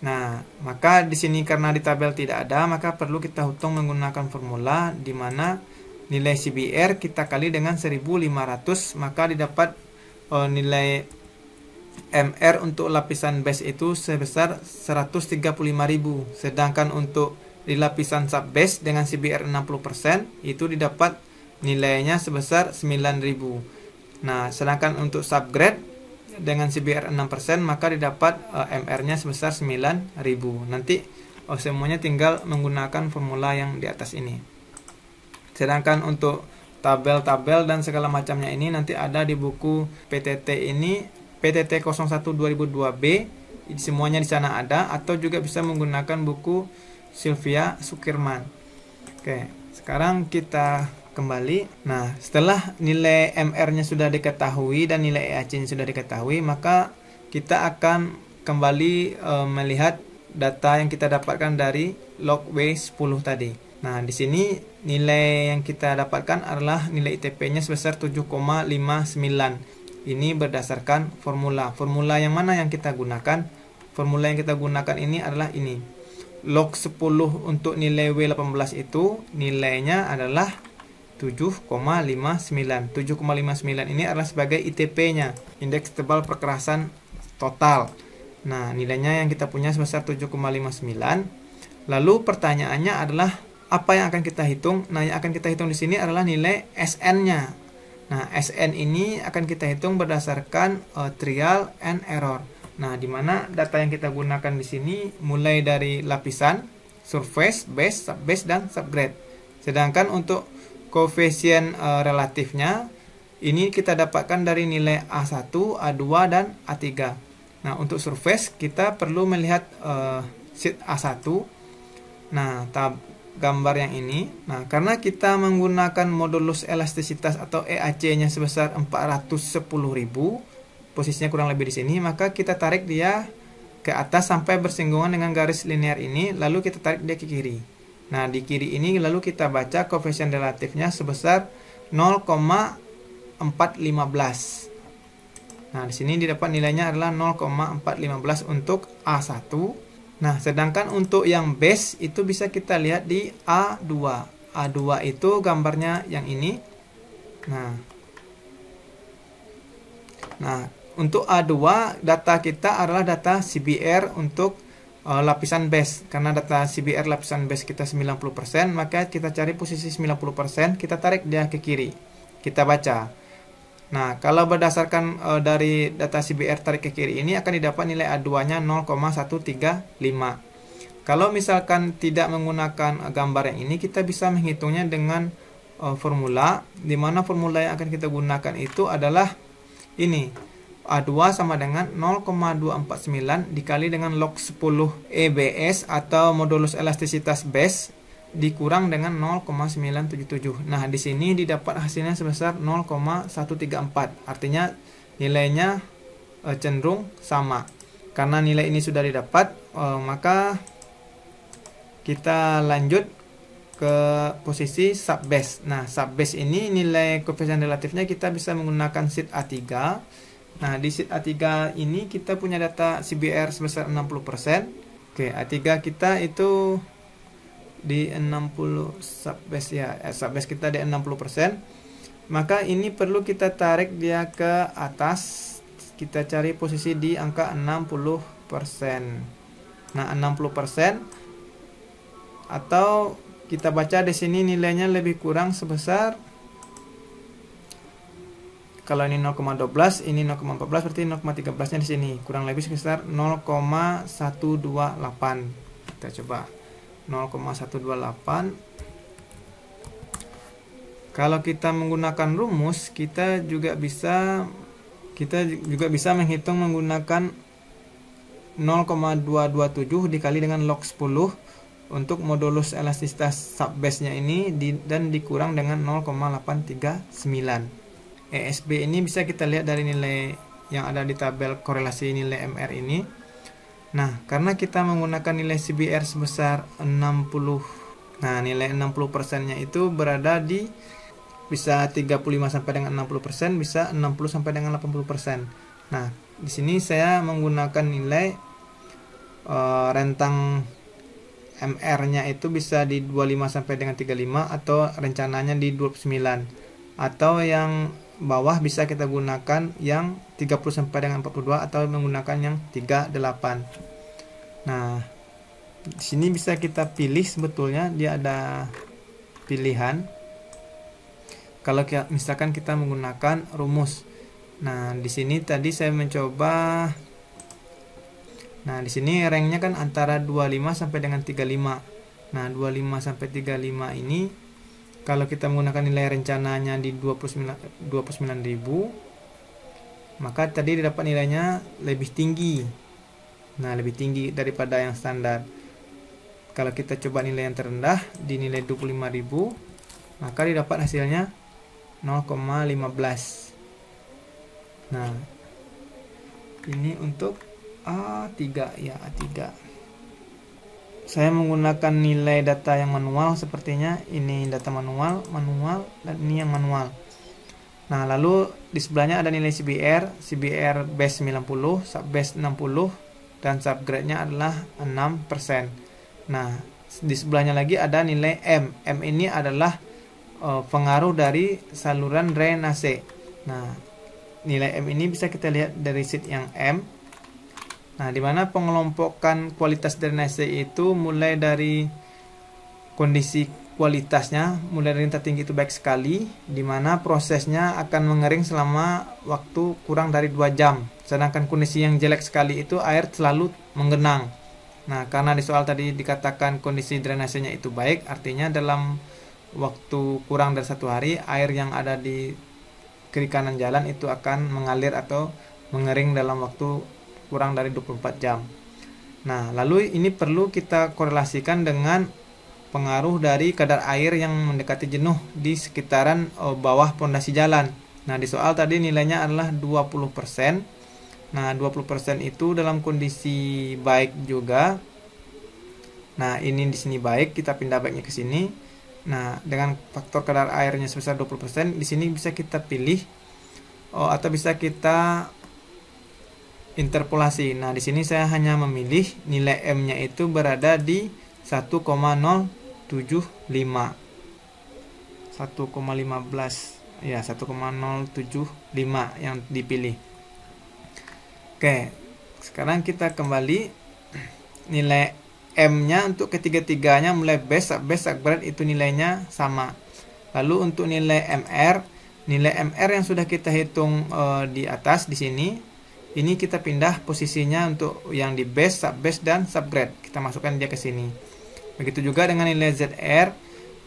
Nah, maka di sini karena di tabel tidak ada, maka perlu kita hitung menggunakan formula di mana nilai CBR kita kali dengan 1500 maka didapat uh, nilai MR untuk lapisan base itu sebesar 135.000 sedangkan untuk di lapisan sub base dengan CBR 60% itu didapat nilainya sebesar 9.000 nah sedangkan untuk subgrade dengan CBR 6% maka didapat uh, MR-nya sebesar 9.000 nanti oh, semuanya tinggal menggunakan formula yang di atas ini. Sedangkan untuk tabel-tabel dan segala macamnya ini nanti ada di buku PTT ini PTT 01 2002B semuanya di sana ada atau juga bisa menggunakan buku Sylvia Sukirman. Oke, sekarang kita kembali. Nah, setelah nilai MR-nya sudah diketahui dan nilai EAC-nya sudah diketahui, maka kita akan kembali e, melihat data yang kita dapatkan dari log W10 tadi. Nah, di sini nilai yang kita dapatkan adalah nilai ITP-nya sebesar 7,59. Ini berdasarkan formula. Formula yang mana yang kita gunakan? Formula yang kita gunakan ini adalah ini. Log 10 untuk nilai W18 itu nilainya adalah 7,59. 7,59 ini adalah sebagai ITP-nya, indeks tebal perkerasan total. Nah, nilainya yang kita punya sebesar 7,59. Lalu pertanyaannya adalah apa yang akan kita hitung? Nah, yang akan kita hitung di sini adalah nilai SN-nya. Nah, SN ini akan kita hitung berdasarkan uh, trial and error. Nah, di mana data yang kita gunakan di sini mulai dari lapisan, surface, base, subbase dan subgrade. Sedangkan untuk koefisien uh, relatifnya ini kita dapatkan dari nilai A1, A2 dan A3. Nah, untuk surface kita perlu melihat uh, sheet A1. Nah, tab gambar yang ini. Nah, karena kita menggunakan modulus elastisitas atau EAC-nya sebesar 410.000, posisinya kurang lebih di sini, maka kita tarik dia ke atas sampai bersinggungan dengan garis linear ini, lalu kita tarik dia ke kiri. Nah, di kiri ini lalu kita baca koefisien relatifnya sebesar 0,415. Nah, di sini didapat nilainya adalah 0,415 untuk A1 Nah, sedangkan untuk yang base itu bisa kita lihat di A2. A2 itu gambarnya yang ini. Nah. Nah, untuk A2 data kita adalah data CBR untuk uh, lapisan base. Karena data CBR lapisan base kita 90%, maka kita cari posisi 90%, kita tarik dia ke kiri. Kita baca. Nah, kalau berdasarkan e, dari data CBR tarik ke kiri ini akan didapat nilai A2-nya 0,135. Kalau misalkan tidak menggunakan gambar yang ini, kita bisa menghitungnya dengan e, formula, di mana formula yang akan kita gunakan itu adalah ini. A2 sama dengan 0,249 dikali dengan log 10 EBS atau modulus elastisitas base dikurang dengan 0,977. Nah, di sini didapat hasilnya sebesar 0,134. Artinya nilainya e, cenderung sama. Karena nilai ini sudah didapat, e, maka kita lanjut ke posisi subbase. Nah, subbase ini nilai koefisien relatifnya kita bisa menggunakan sheet A3. Nah, di sheet A3 ini kita punya data CBR sebesar 60%. Oke, A3 kita itu di 60 subbase ya eh, subbase kita di 60% maka ini perlu kita tarik dia ke atas. Kita cari posisi di angka 60% nah 60% atau kita baca di sini nilainya lebih kurang sebesar. Kalau ini 0,12 ini 0,14 berarti 0,13 nya di sini. Kurang lebih sebesar 0,128 kita coba 0,128 kalau kita menggunakan rumus kita juga bisa kita juga bisa menghitung menggunakan 0,227 dikali dengan log 10 untuk modulus elastisitas subbase nya ini di, dan dikurang dengan 0,839 ESB ini bisa kita lihat dari nilai yang ada di tabel korelasi nilai MR ini Nah, karena kita menggunakan nilai CBR sebesar 60 Nah, nilai 60%-nya itu berada di bisa 35 sampai dengan 60%, bisa 60 sampai dengan 80%. Nah, di sini saya menggunakan nilai uh, rentang MR-nya itu bisa di 25 sampai dengan 35 atau rencananya di 29. Atau yang bawah bisa kita gunakan yang 30 sampai dengan 42 atau menggunakan yang 38. Nah, di sini bisa kita pilih sebetulnya dia ada pilihan. Kalau misalkan kita menggunakan rumus. Nah, di sini tadi saya mencoba Nah, di sini ranknya kan antara 25 sampai dengan 35. Nah, 25 sampai 35 ini kalau kita menggunakan nilai rencananya di 29 29.000 maka tadi didapat nilainya lebih tinggi. Nah lebih tinggi daripada yang standar. Kalau kita coba nilai yang terendah di nilai 25.000 maka didapat hasilnya 0,15 nah ini untuk A3 ya A3 saya menggunakan nilai data yang manual sepertinya. Ini data manual manual dan ini yang manual. Nah lalu di sebelahnya ada nilai CBR CBR base 90 sub base 60 dan subgrade nya adalah 6% nah di sebelahnya lagi ada nilai M. M ini adalah uh, pengaruh dari saluran drainase. Nah nilai M ini bisa kita lihat dari sheet yang M Nah, di mana pengelompokan kualitas drainase itu mulai dari kondisi kualitasnya mulai dari yang tertinggi itu baik sekali di mana prosesnya akan mengering selama waktu kurang dari 2 jam. Sedangkan kondisi yang jelek sekali itu air selalu menggenang. Nah karena di soal tadi dikatakan kondisi drainasenya itu baik artinya dalam waktu kurang dari satu hari air yang ada di kiri kanan jalan itu akan mengalir atau mengering dalam waktu kurang dari 24 jam. Nah, lalu ini perlu kita korelasikan dengan pengaruh dari kadar air yang mendekati jenuh di sekitaran uh, bawah pondasi jalan. Nah, di soal tadi nilainya adalah 20%. Nah, 20% itu dalam kondisi baik juga. Nah, ini di sini baik, kita pindah baiknya ke sini. Nah, dengan faktor kadar airnya sebesar 20%, di sini bisa kita pilih oh, atau bisa kita interpolasi. Nah, di sini saya hanya memilih nilai M-nya itu berada di 1,075. 1,15 ya 1,075 yang dipilih. Oke, sekarang kita kembali nilai M-nya untuk ketiga-tiganya mulai base, base, upgrade itu nilainya sama. Lalu untuk nilai MR, nilai MR yang sudah kita hitung uh, di atas di sini ini kita pindah posisinya untuk yang di base, sub base dan subgrade. Kita masukkan dia ke sini. Begitu juga dengan nilai ZR.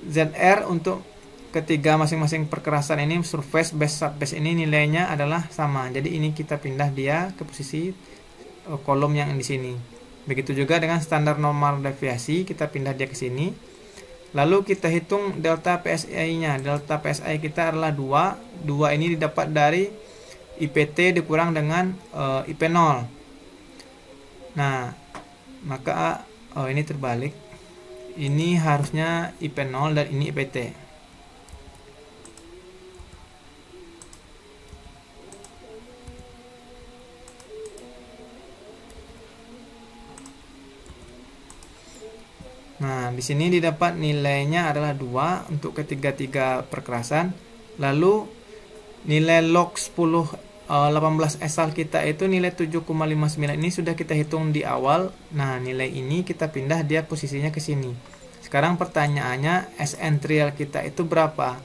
ZR untuk ketiga masing-masing perkerasan ini surface base sub base ini nilainya adalah sama. Jadi ini kita pindah dia ke posisi uh, kolom yang di sini. Begitu juga dengan standar normal deviasi, kita pindah dia ke sini. Lalu kita hitung delta PSI-nya. Delta PSI kita adalah 2. 2 ini didapat dari IPT dikurang dengan uh, IP 0 nah maka oh ini terbalik. Ini harusnya IP 0 dan ini IPT Nah, di sini didapat nilainya adalah 2 untuk ketiga-tiga perkerasan. Lalu nilai log 10 18 eh, asal kita itu nilai 7,59 ini sudah kita hitung di awal. Nah, nilai ini kita pindah dia posisinya ke sini. Sekarang pertanyaannya SN trial kita itu berapa?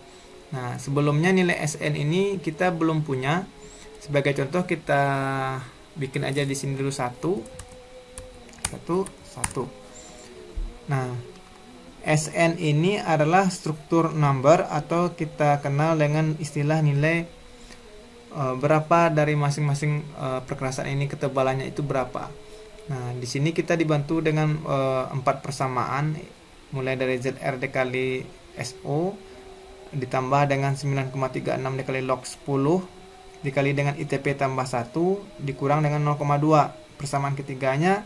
Nah, sebelumnya nilai SN ini kita belum punya. Sebagai contoh kita bikin aja di sini dulu satu, satu, satu. Nah, SN ini adalah struktur number atau kita kenal dengan istilah nilai uh, berapa dari masing-masing uh, perkerasan ini ketebalannya itu berapa. Nah, di sini kita dibantu dengan uh, empat persamaan mulai dari ZR dikali SO ditambah dengan 9,36 dikali log 10 dikali dengan ITP tambah 1 dikurang dengan 0,2 persamaan ketiganya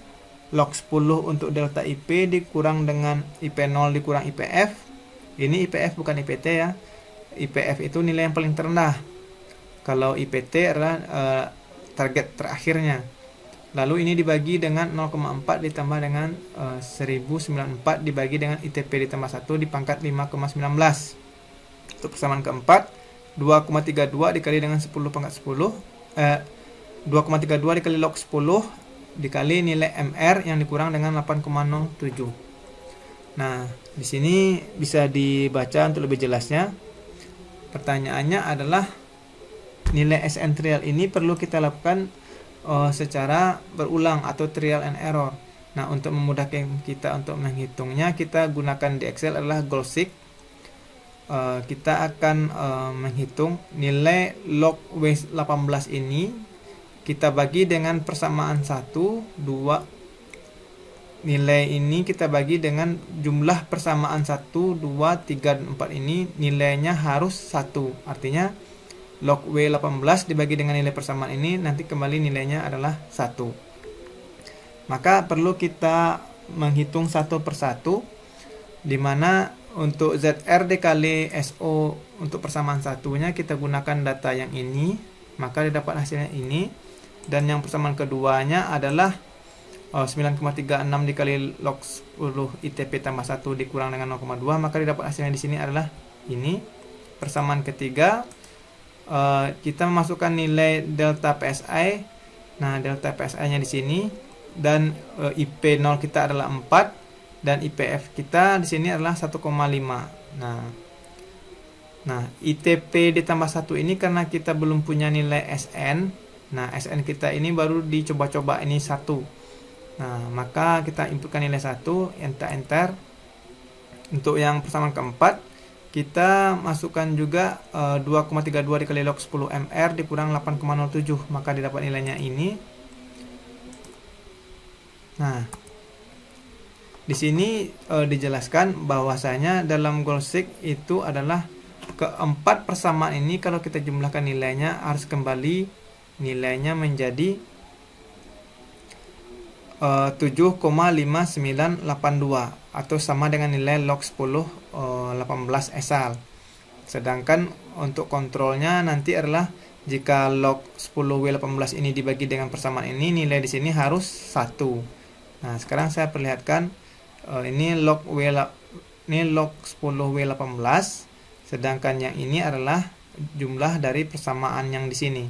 log 10 untuk delta IP dikurang dengan IP 0 dikurang IPF ini IPF bukan IPT ya. IPF itu nilai yang paling terendah kalau IPT adalah uh, target terakhirnya. Lalu ini dibagi dengan 0,4 ditambah dengan uh, eh, 1094 dibagi dengan ITP ditambah 1 di pangkat 5,19. Untuk persamaan keempat, 2,32 dikali dengan 10 pangkat 10 eh, 2,32 dikali log 10 dikali nilai MR yang dikurang dengan 8,07. Nah, di sini bisa dibaca untuk lebih jelasnya. Pertanyaannya adalah nilai SN trial ini perlu kita lakukan uh, secara berulang atau trial and error. Nah, untuk memudahkan kita untuk menghitungnya, kita gunakan di Excel adalah goal seek. Uh, kita akan uh, menghitung nilai log W18 ini kita bagi dengan persamaan 1, 2 nilai ini kita bagi dengan jumlah persamaan 1, 2, 3, 4 ini nilainya harus 1 artinya log W18 dibagi dengan nilai persamaan ini nanti kembali nilainya adalah 1 maka perlu kita menghitung satu persatu di mana untuk ZR dikali SO untuk persamaan satunya kita gunakan data yang ini maka didapat hasilnya ini. Dan yang persamaan keduanya adalah oh, 9,36 dikali log 10 ITP tambah 1 dikurang dengan 0,2 maka didapat hasilnya di sini adalah ini. Persamaan ketiga uh, kita memasukkan nilai delta PSI. Nah, delta PSI-nya di sini dan uh, IP 0 kita adalah 4 dan IPF kita di sini adalah 1,5. Nah, Nah, ITP ditambah 1 ini karena kita belum punya nilai SN. Nah, SN kita ini baru dicoba-coba ini 1. Nah, maka kita inputkan nilai 1, enter enter. Untuk yang persamaan keempat, kita masukkan juga uh, 2,32 dikali log 10 mr dikurang 8,07 maka didapat nilainya ini. Nah di sini uh, dijelaskan bahwasanya dalam Golsik itu adalah keempat persamaan ini kalau kita jumlahkan nilainya harus kembali nilainya menjadi uh, 7,5982 atau sama dengan nilai log 10 uh, 18 esal. Sedangkan untuk kontrolnya nanti adalah jika log 10W18 ini dibagi dengan persamaan ini nilai di sini harus 1. Nah, sekarang saya perlihatkan uh, ini log W ini log 10W18 sedangkan yang ini adalah jumlah dari persamaan yang di sini.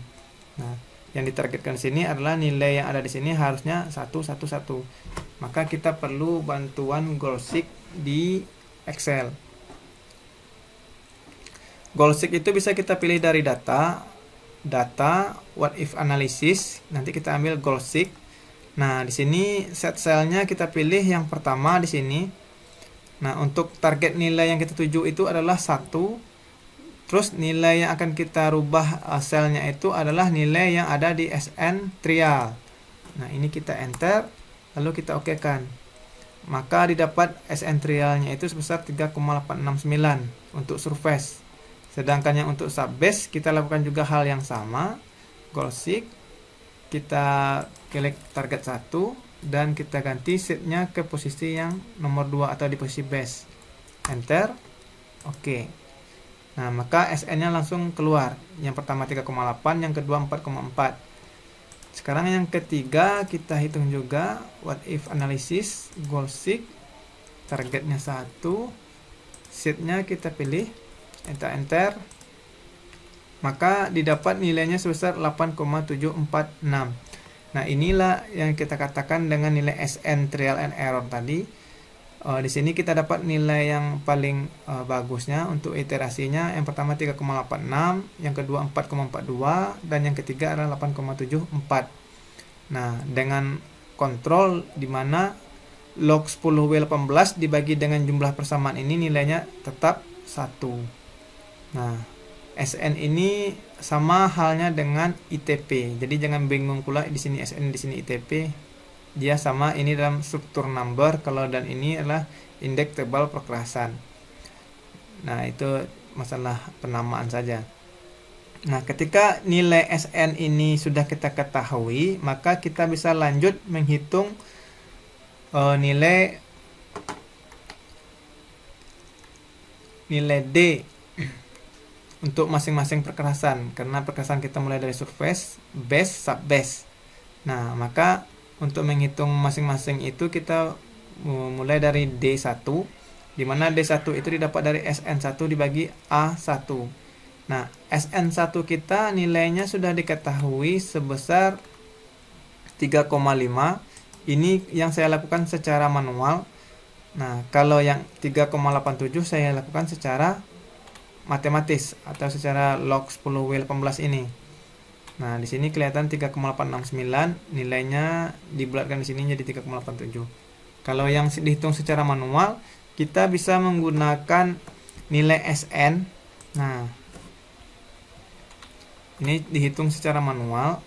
Nah, yang ditargetkan di sini adalah nilai yang ada di sini harusnya 111. Maka kita perlu bantuan Goalseek di Excel. Goalseek itu bisa kita pilih dari data, data, what if analysis. Nanti kita ambil Goalseek. Nah, di sini set selnya kita pilih yang pertama di sini. Nah, untuk target nilai yang kita tuju itu adalah 1 Terus nilai yang akan kita rubah uh, selnya itu adalah nilai yang ada di SN trial. Nah, ini kita enter, lalu kita oke kan. Maka didapat SN trialnya itu sebesar 3,869 untuk surface. Sedangkan yang untuk subbase kita lakukan juga hal yang sama. Goal seek, kita klik target 1 dan kita ganti setnya ke posisi yang nomor 2 atau di posisi base. Enter. Oke. Okay. Nah, maka SN-nya langsung keluar. Yang pertama 3,8, yang kedua 4,4. Sekarang yang ketiga kita hitung juga what if analysis goal seek targetnya 1 setnya kita pilih enter enter maka didapat nilainya sebesar 8,746 nah inilah yang kita katakan dengan nilai SN trial and error tadi Uh, di sini kita dapat nilai yang paling uh, bagusnya untuk iterasinya. Yang pertama 3,86, yang kedua 4,42 dan yang ketiga adalah 8,74. Nah, dengan kontrol di mana log 10W18 dibagi dengan jumlah persamaan ini nilainya tetap 1. Nah, SN ini sama halnya dengan ITP. Jadi jangan bingung pula di sini SN di sini ITP dia sama ini dalam struktur number kalau dan ini adalah indeks tebal perkerasan. Nah itu masalah penamaan saja. Nah ketika nilai SN ini sudah kita ketahui maka kita bisa lanjut menghitung uh, nilai nilai D untuk masing-masing perkerasan. Karena perkerasan kita mulai dari surface, base, sub base. Nah, maka untuk menghitung masing-masing itu kita mulai dari D1 di mana D1 itu didapat dari SN1 dibagi A1. Nah, SN1 kita nilainya sudah diketahui sebesar 3,5. Ini yang saya lakukan secara manual. Nah, kalau yang 3,87 saya lakukan secara matematis atau secara log 10W18 ini. Nah, di sini kelihatan 3,869 nilainya dibulatkan di sini jadi 3,87. Kalau yang dihitung secara manual, kita bisa menggunakan nilai SN. Nah, ini dihitung secara manual.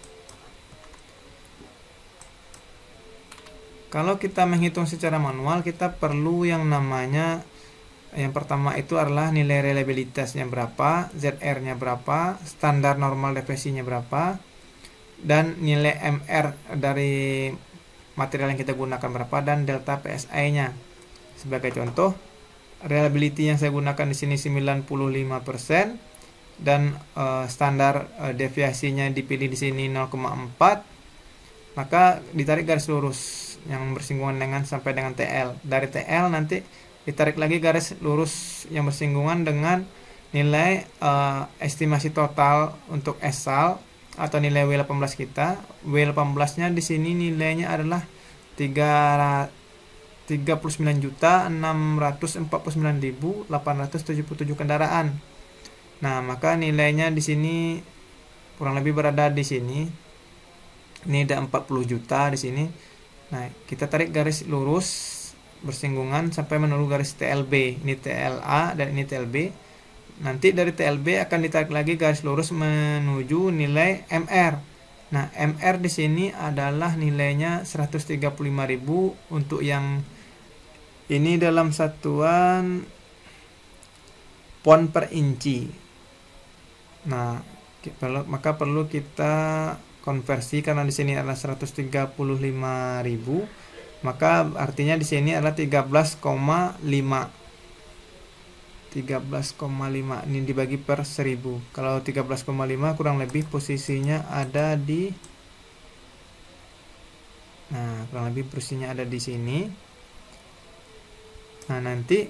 Kalau kita menghitung secara manual, kita perlu yang namanya yang pertama itu adalah nilai reliabilitasnya berapa, ZR-nya berapa, standar normal depresinya berapa, dan nilai MR dari material yang kita gunakan berapa dan delta PSI-nya. Sebagai contoh, reliability yang saya gunakan di sini 95% dan uh, standar uh, deviasinya dipilih di sini 0,4 maka ditarik garis lurus yang bersinggungan dengan sampai dengan TL. Dari TL nanti ditarik lagi garis lurus yang bersinggungan dengan nilai uh, estimasi total untuk esal atau nilai W18 kita. W18-nya di sini nilainya adalah 3 39.649.877 kendaraan. Nah, maka nilainya di sini kurang lebih berada di sini. Ini ada 40 juta di sini. Nah, kita tarik garis lurus bersinggungan sampai menurut garis TLB ini TLA dan ini TLB nanti dari TLB akan ditarik lagi garis lurus menuju nilai MR nah MR di sini adalah nilainya 135.000 untuk yang ini dalam satuan pon per inci. Nah maka perlu kita konversi karena di sini adalah 135.000 maka artinya di sini adalah 13,5 13,5 ini dibagi per 1000 kalau 13,5 kurang lebih posisinya ada di nah kurang lebih posisinya ada di sini. Nah nanti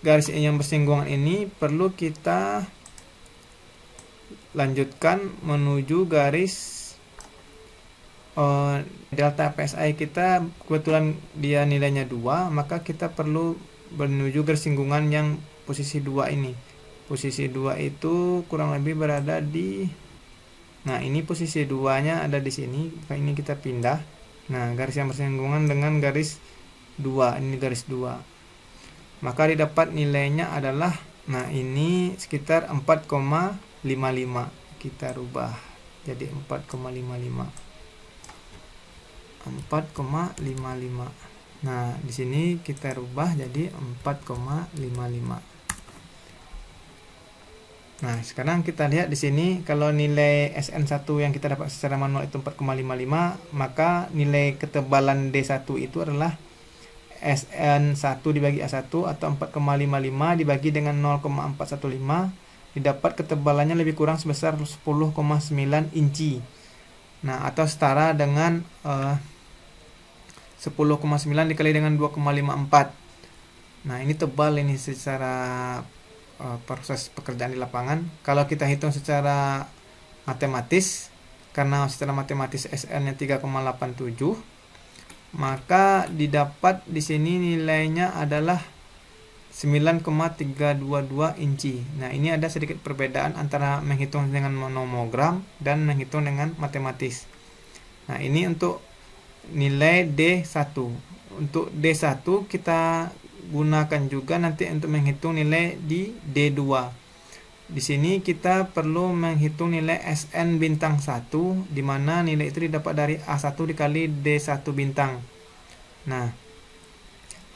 garis yang bersinggungan ini perlu kita lanjutkan menuju garis uh, delta PSI kita kebetulan dia nilainya 2 maka kita perlu menuju bersinggungan yang posisi 2 ini. Posisi 2 itu kurang lebih berada di nah ini posisi 2 nya ada di sini ini kita pindah. Nah garis yang bersinggungan dengan garis 2 ini garis 2 maka didapat nilainya adalah nah ini sekitar 4,55 kita rubah jadi 4,55 4,55 nah di sini kita rubah jadi 4,55 Nah, sekarang kita lihat di sini kalau nilai SN1 yang kita dapat secara manual itu 4,55, maka nilai ketebalan D1 itu adalah SN1 dibagi A1 atau 4,55 dibagi dengan 0,415 didapat ketebalannya lebih kurang sebesar 10,9 inci. Nah, atau setara dengan uh, 10,9 dikali dengan 2,54 nah ini tebal ini secara uh, proses pekerjaan di lapangan kalau kita hitung secara matematis karena secara matematis SN nya 3,87 maka didapat di sini nilainya adalah 9,322 inci. Nah, ini ada sedikit perbedaan antara menghitung dengan monomogram dan menghitung dengan matematis. Nah, ini untuk nilai D1 untuk D1 kita gunakan juga nanti untuk menghitung nilai di D2 di sini kita perlu menghitung nilai SN bintang 1 di mana nilai itu didapat dari A1 dikali D1 bintang. Nah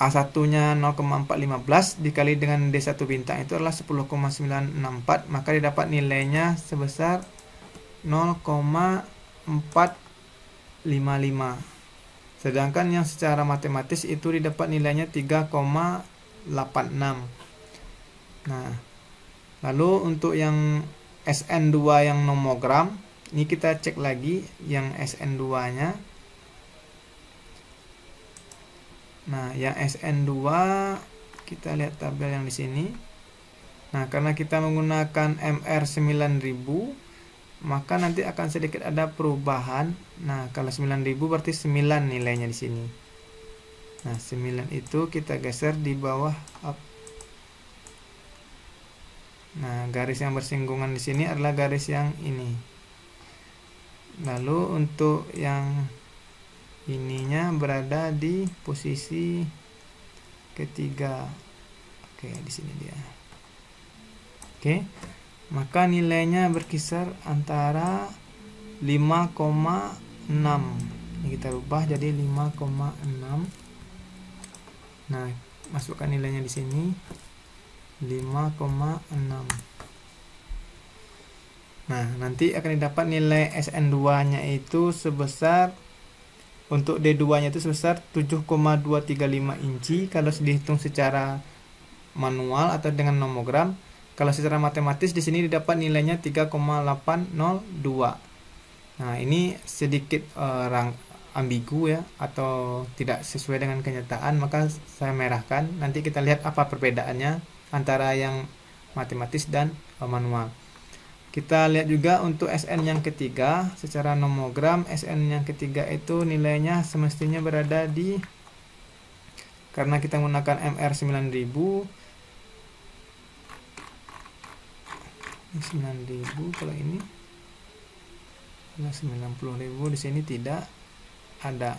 A1 nya 0,415 dikali dengan D1 bintang itu adalah 10,964 maka didapat nilainya sebesar 0,455 Sedangkan yang secara matematis itu didapat nilainya 3,86. Nah, lalu untuk yang SN2 yang nomogram, ini kita cek lagi yang SN2-nya. Nah, yang SN2 kita lihat tabel yang di sini. Nah, karena kita menggunakan MR 9000 maka nanti akan sedikit ada perubahan. Nah, kalau 9000 berarti 9 nilainya di sini. Nah, 9 itu kita geser di bawah up. Nah, garis yang bersinggungan di sini adalah garis yang ini. Lalu untuk yang ininya berada di posisi ketiga. Oke, di sini dia. Oke maka nilainya berkisar antara 5,6 ini kita ubah jadi 5,6 nah masukkan nilainya di sini. 5,6 nah nanti akan didapat nilai SN2 nya itu sebesar untuk D2 nya itu sebesar 7,235 inci. Kalau dihitung secara manual atau dengan nomogram kalau secara matematis di sini didapat nilainya 3,802. Nah, ini sedikit uh, ambigu ya atau tidak sesuai dengan kenyataan, maka saya merahkan. Nanti kita lihat apa perbedaannya antara yang matematis dan uh, manual. Kita lihat juga untuk SN yang ketiga, secara nomogram SN yang ketiga itu nilainya semestinya berada di karena kita menggunakan MR 9000 9000 kalau ini nah 90000 di sini tidak ada.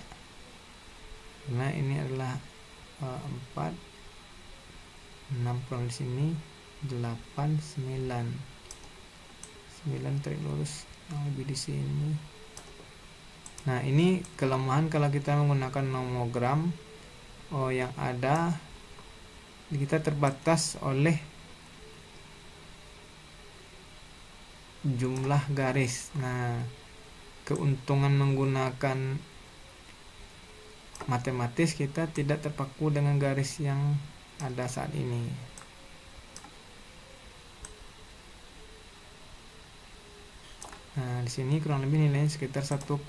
Karena ini adalah uh, 4 6 kurang di sini 8 9 9 tarik lurus nah, lebih di sini. Nah ini kelemahan kalau kita menggunakan nomogram oh yang ada kita terbatas oleh jumlah garis nah keuntungan menggunakan matematis kita tidak terpaku dengan garis yang ada saat ini Nah, di sini kurang lebih nilainya sekitar 1,1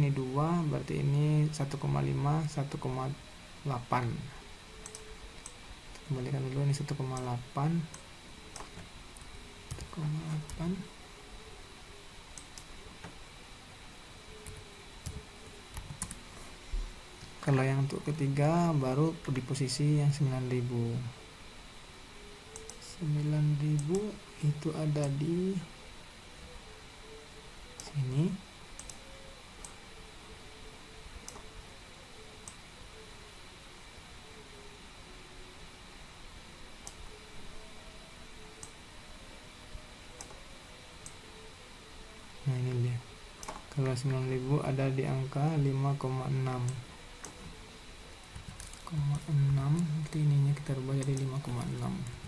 ini 2, berarti ini 1,5, 1,8. Kembalikan dulu ini 1,8. 1,8. Kalau yang untuk ketiga baru di posisi yang 9000. 9000 itu ada di sini nah ini dia kalau 9000 ada di angka 5,6 6 berarti ininya kita rubah jadi 5,6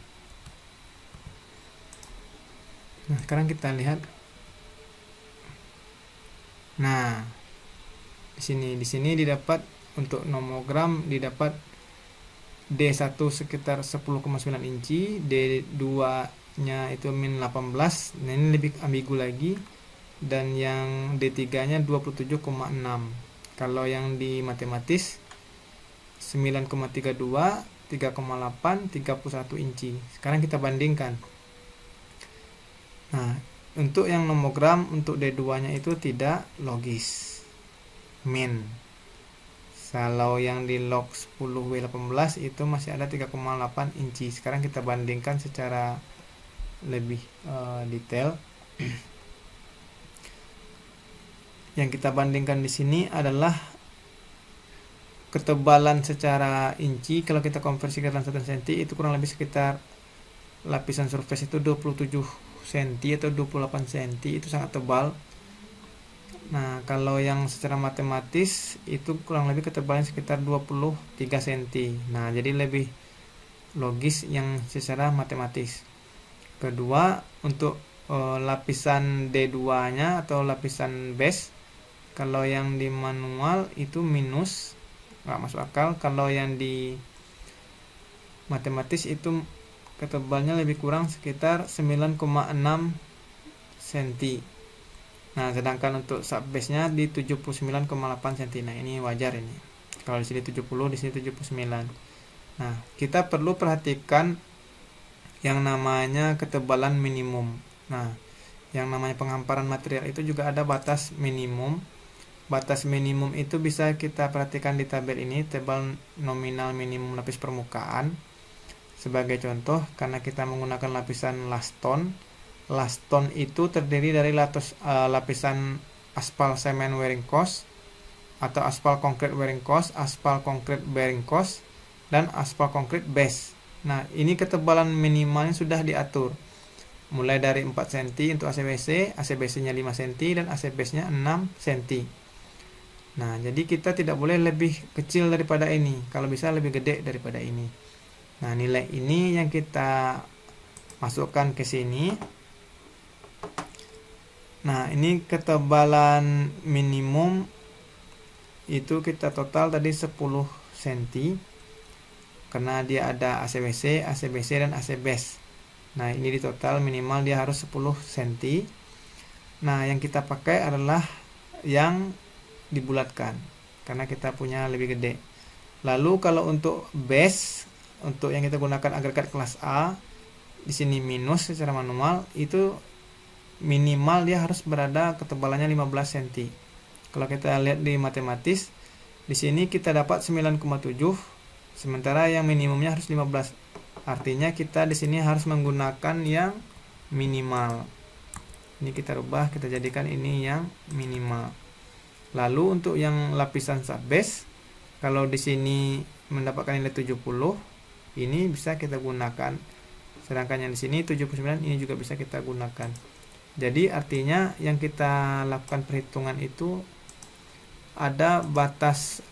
Nah, sekarang kita lihat. Nah, di sini di sini didapat untuk nomogram didapat D1 sekitar 10,9 inci, D2-nya itu min 18. Nah, ini lebih ambigu lagi. Dan yang D3-nya 27,6. Kalau yang di matematis 9,32, 3,8, 31 inci. Sekarang kita bandingkan. Nah, untuk yang nomogram untuk D2-nya itu tidak logis. Min. Kalau yang di log 10W18 itu masih ada 3,8 inci. Sekarang kita bandingkan secara lebih uh, detail. yang kita bandingkan di sini adalah ketebalan secara inci. Kalau kita konversi ke dalam 1 cm itu kurang lebih sekitar lapisan surface itu 27 cm atau 28 cm itu sangat tebal. Nah kalau yang secara matematis itu kurang lebih ketebalan sekitar 23 cm nah jadi lebih logis yang secara matematis. Kedua untuk uh, lapisan D2 nya atau lapisan base kalau yang di manual itu minus nggak masuk akal. Kalau yang di matematis itu ketebalnya lebih kurang sekitar 9,6 cm nah sedangkan untuk subbase nya di 79,8 cm nah ini wajar ini. Kalau di sini 70 di sini 79 nah kita perlu perhatikan yang namanya ketebalan minimum. Nah yang namanya penghamparan material itu juga ada batas minimum batas minimum itu bisa kita perhatikan di tabel ini tebal nominal minimum lapis permukaan sebagai contoh, karena kita menggunakan lapisan laston, laston itu terdiri dari latos, uh, lapisan aspal semen wearing cost atau aspal konkret wearing cost, aspal konkret bearing cost, dan aspal konkret base. Nah, ini ketebalan minimalnya sudah diatur. Mulai dari 4 cm untuk ACBC, ACBC-nya 5 cm dan ACBS-nya 6 cm. Nah, jadi kita tidak boleh lebih kecil daripada ini. Kalau bisa lebih gede daripada ini. Nah, nilai ini yang kita masukkan ke sini. Nah, ini ketebalan minimum itu kita total tadi 10 cm karena dia ada ACBC, ACBC dan ACBS. Nah, ini di total minimal dia harus 10 cm. Nah, yang kita pakai adalah yang dibulatkan karena kita punya lebih gede. Lalu kalau untuk base untuk yang kita gunakan agregat kelas A di sini minus secara manual itu minimal dia harus berada ketebalannya 15 cm. Kalau kita lihat di matematis di sini kita dapat 9,7 sementara yang minimumnya harus 15. Artinya kita di sini harus menggunakan yang minimal. Ini kita rubah, kita jadikan ini yang minimal. Lalu untuk yang lapisan subbase kalau di sini mendapatkan nilai 70 ini bisa kita gunakan. Sedangkan yang di sini 79 ini juga bisa kita gunakan. Jadi artinya yang kita lakukan perhitungan itu ada batas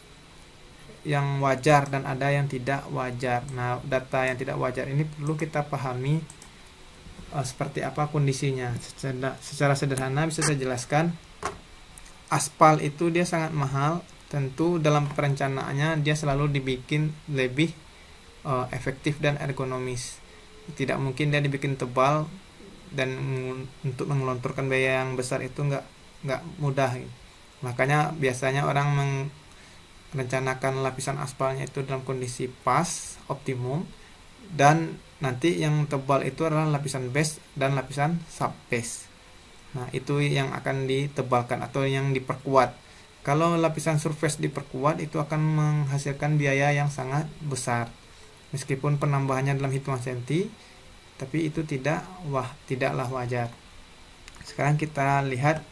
yang wajar dan ada yang tidak wajar. Nah data yang tidak wajar ini perlu kita pahami uh, seperti apa kondisinya. Secara, secara sederhana bisa saya jelaskan aspal itu dia sangat mahal. Tentu dalam perencanaannya dia selalu dibikin lebih uh, efektif dan ergonomis. Tidak mungkin dia dibikin tebal dan untuk mengelontorkan biaya yang besar itu nggak nggak mudah. Makanya biasanya orang merencanakan lapisan aspalnya itu dalam kondisi pas optimum dan nanti yang tebal itu adalah lapisan base dan lapisan sub base nah itu yang akan ditebalkan atau yang diperkuat. Kalau lapisan surface diperkuat itu akan menghasilkan biaya yang sangat besar. Meskipun penambahannya dalam hitungan senti tapi itu tidak wah tidaklah wajar. Sekarang kita lihat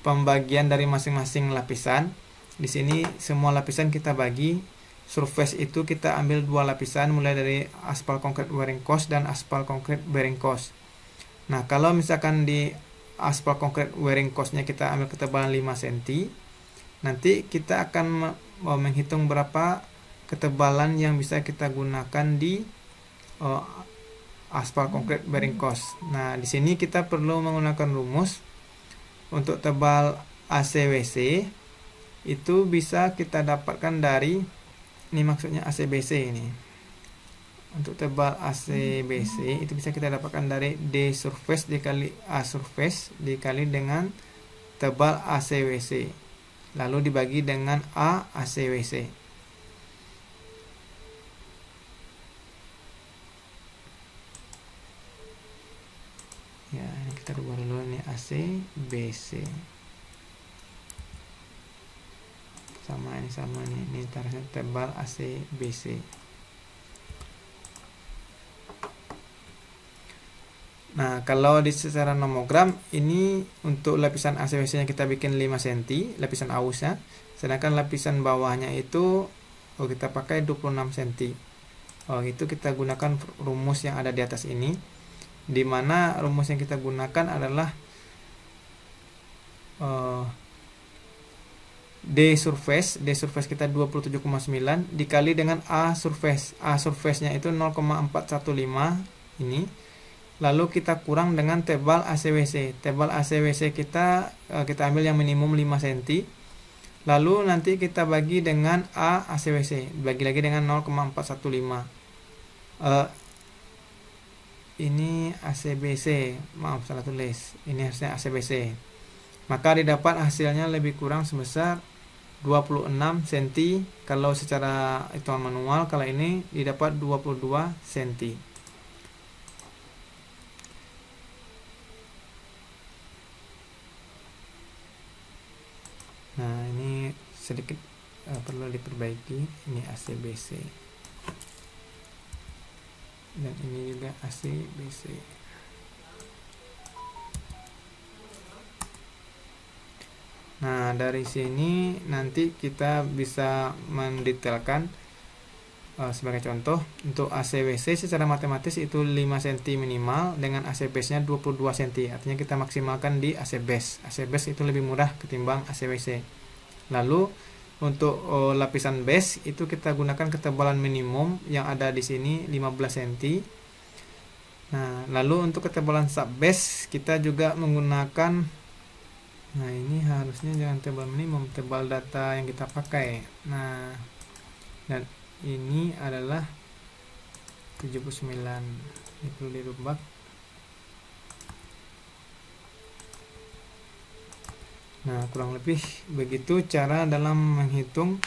pembagian dari masing-masing lapisan. Di sini semua lapisan kita bagi. Surface itu kita ambil dua lapisan mulai dari aspal konkret wearing cost dan aspal konkret bearing cost. Nah kalau misalkan di aspal konkret wearing costnya kita ambil ketebalan 5 cm nanti kita akan menghitung berapa ketebalan yang bisa kita gunakan di uh, aspal konkret bearing cost. Nah, di sini kita perlu menggunakan rumus untuk tebal ACWC itu bisa kita dapatkan dari ini maksudnya ACBC ini. Untuk tebal ACBC itu bisa kita dapatkan dari D surface dikali A surface dikali dengan tebal ACWC. Lalu dibagi dengan A ACWC. ya ini kita rubah dulu ini AC BC sama ini sama ini ini tarifnya tebal AC Nah, kalau di secara nomogram ini untuk lapisan ACWC nya kita bikin 5 cm, lapisan ausnya. Sedangkan lapisan bawahnya itu oh kita pakai 26 cm. Oh, itu kita gunakan rumus yang ada di atas ini di mana rumus yang kita gunakan adalah uh, D surface, D surface kita 27,9 dikali dengan A surface. A surface-nya itu 0,415 ini. Lalu kita kurang dengan tebal ACWC. Tebal ACWC kita uh, kita ambil yang minimum 5 cm. Lalu nanti kita bagi dengan A ACWC, bagi lagi dengan 0,415. Uh, ini ACBC maaf salah tulis ini harusnya ACBC maka didapat hasilnya lebih kurang sebesar 26 cm kalau secara hitungan manual kalau ini didapat 22 cm nah ini sedikit uh, perlu diperbaiki. Ini ACBC dan ini juga AC BC nah dari sini nanti kita bisa mendetailkan uh, sebagai contoh untuk ACWC secara matematis itu 5 cm minimal dengan AC base nya 22 cm artinya kita maksimalkan di AC base AC base itu lebih murah ketimbang ACWC lalu untuk oh, lapisan base itu kita gunakan ketebalan minimum yang ada di sini 15 cm. Nah, lalu untuk ketebalan sub base kita juga menggunakan Nah, ini harusnya jangan tebal minimum, tebal data yang kita pakai. Nah, dan ini adalah 79. Ini perlu dirubah Nah, kurang lebih begitu cara dalam menghitung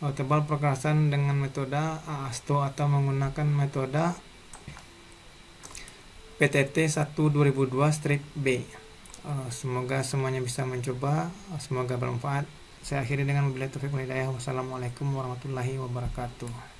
uh, tebal perkerasan dengan metode AASTO atau menggunakan metode PTT 1 2002 strip B. Uh, semoga semuanya bisa mencoba, uh, semoga bermanfaat. Saya akhiri dengan wabillahi taufiq Wassalamualaikum warahmatullahi wabarakatuh.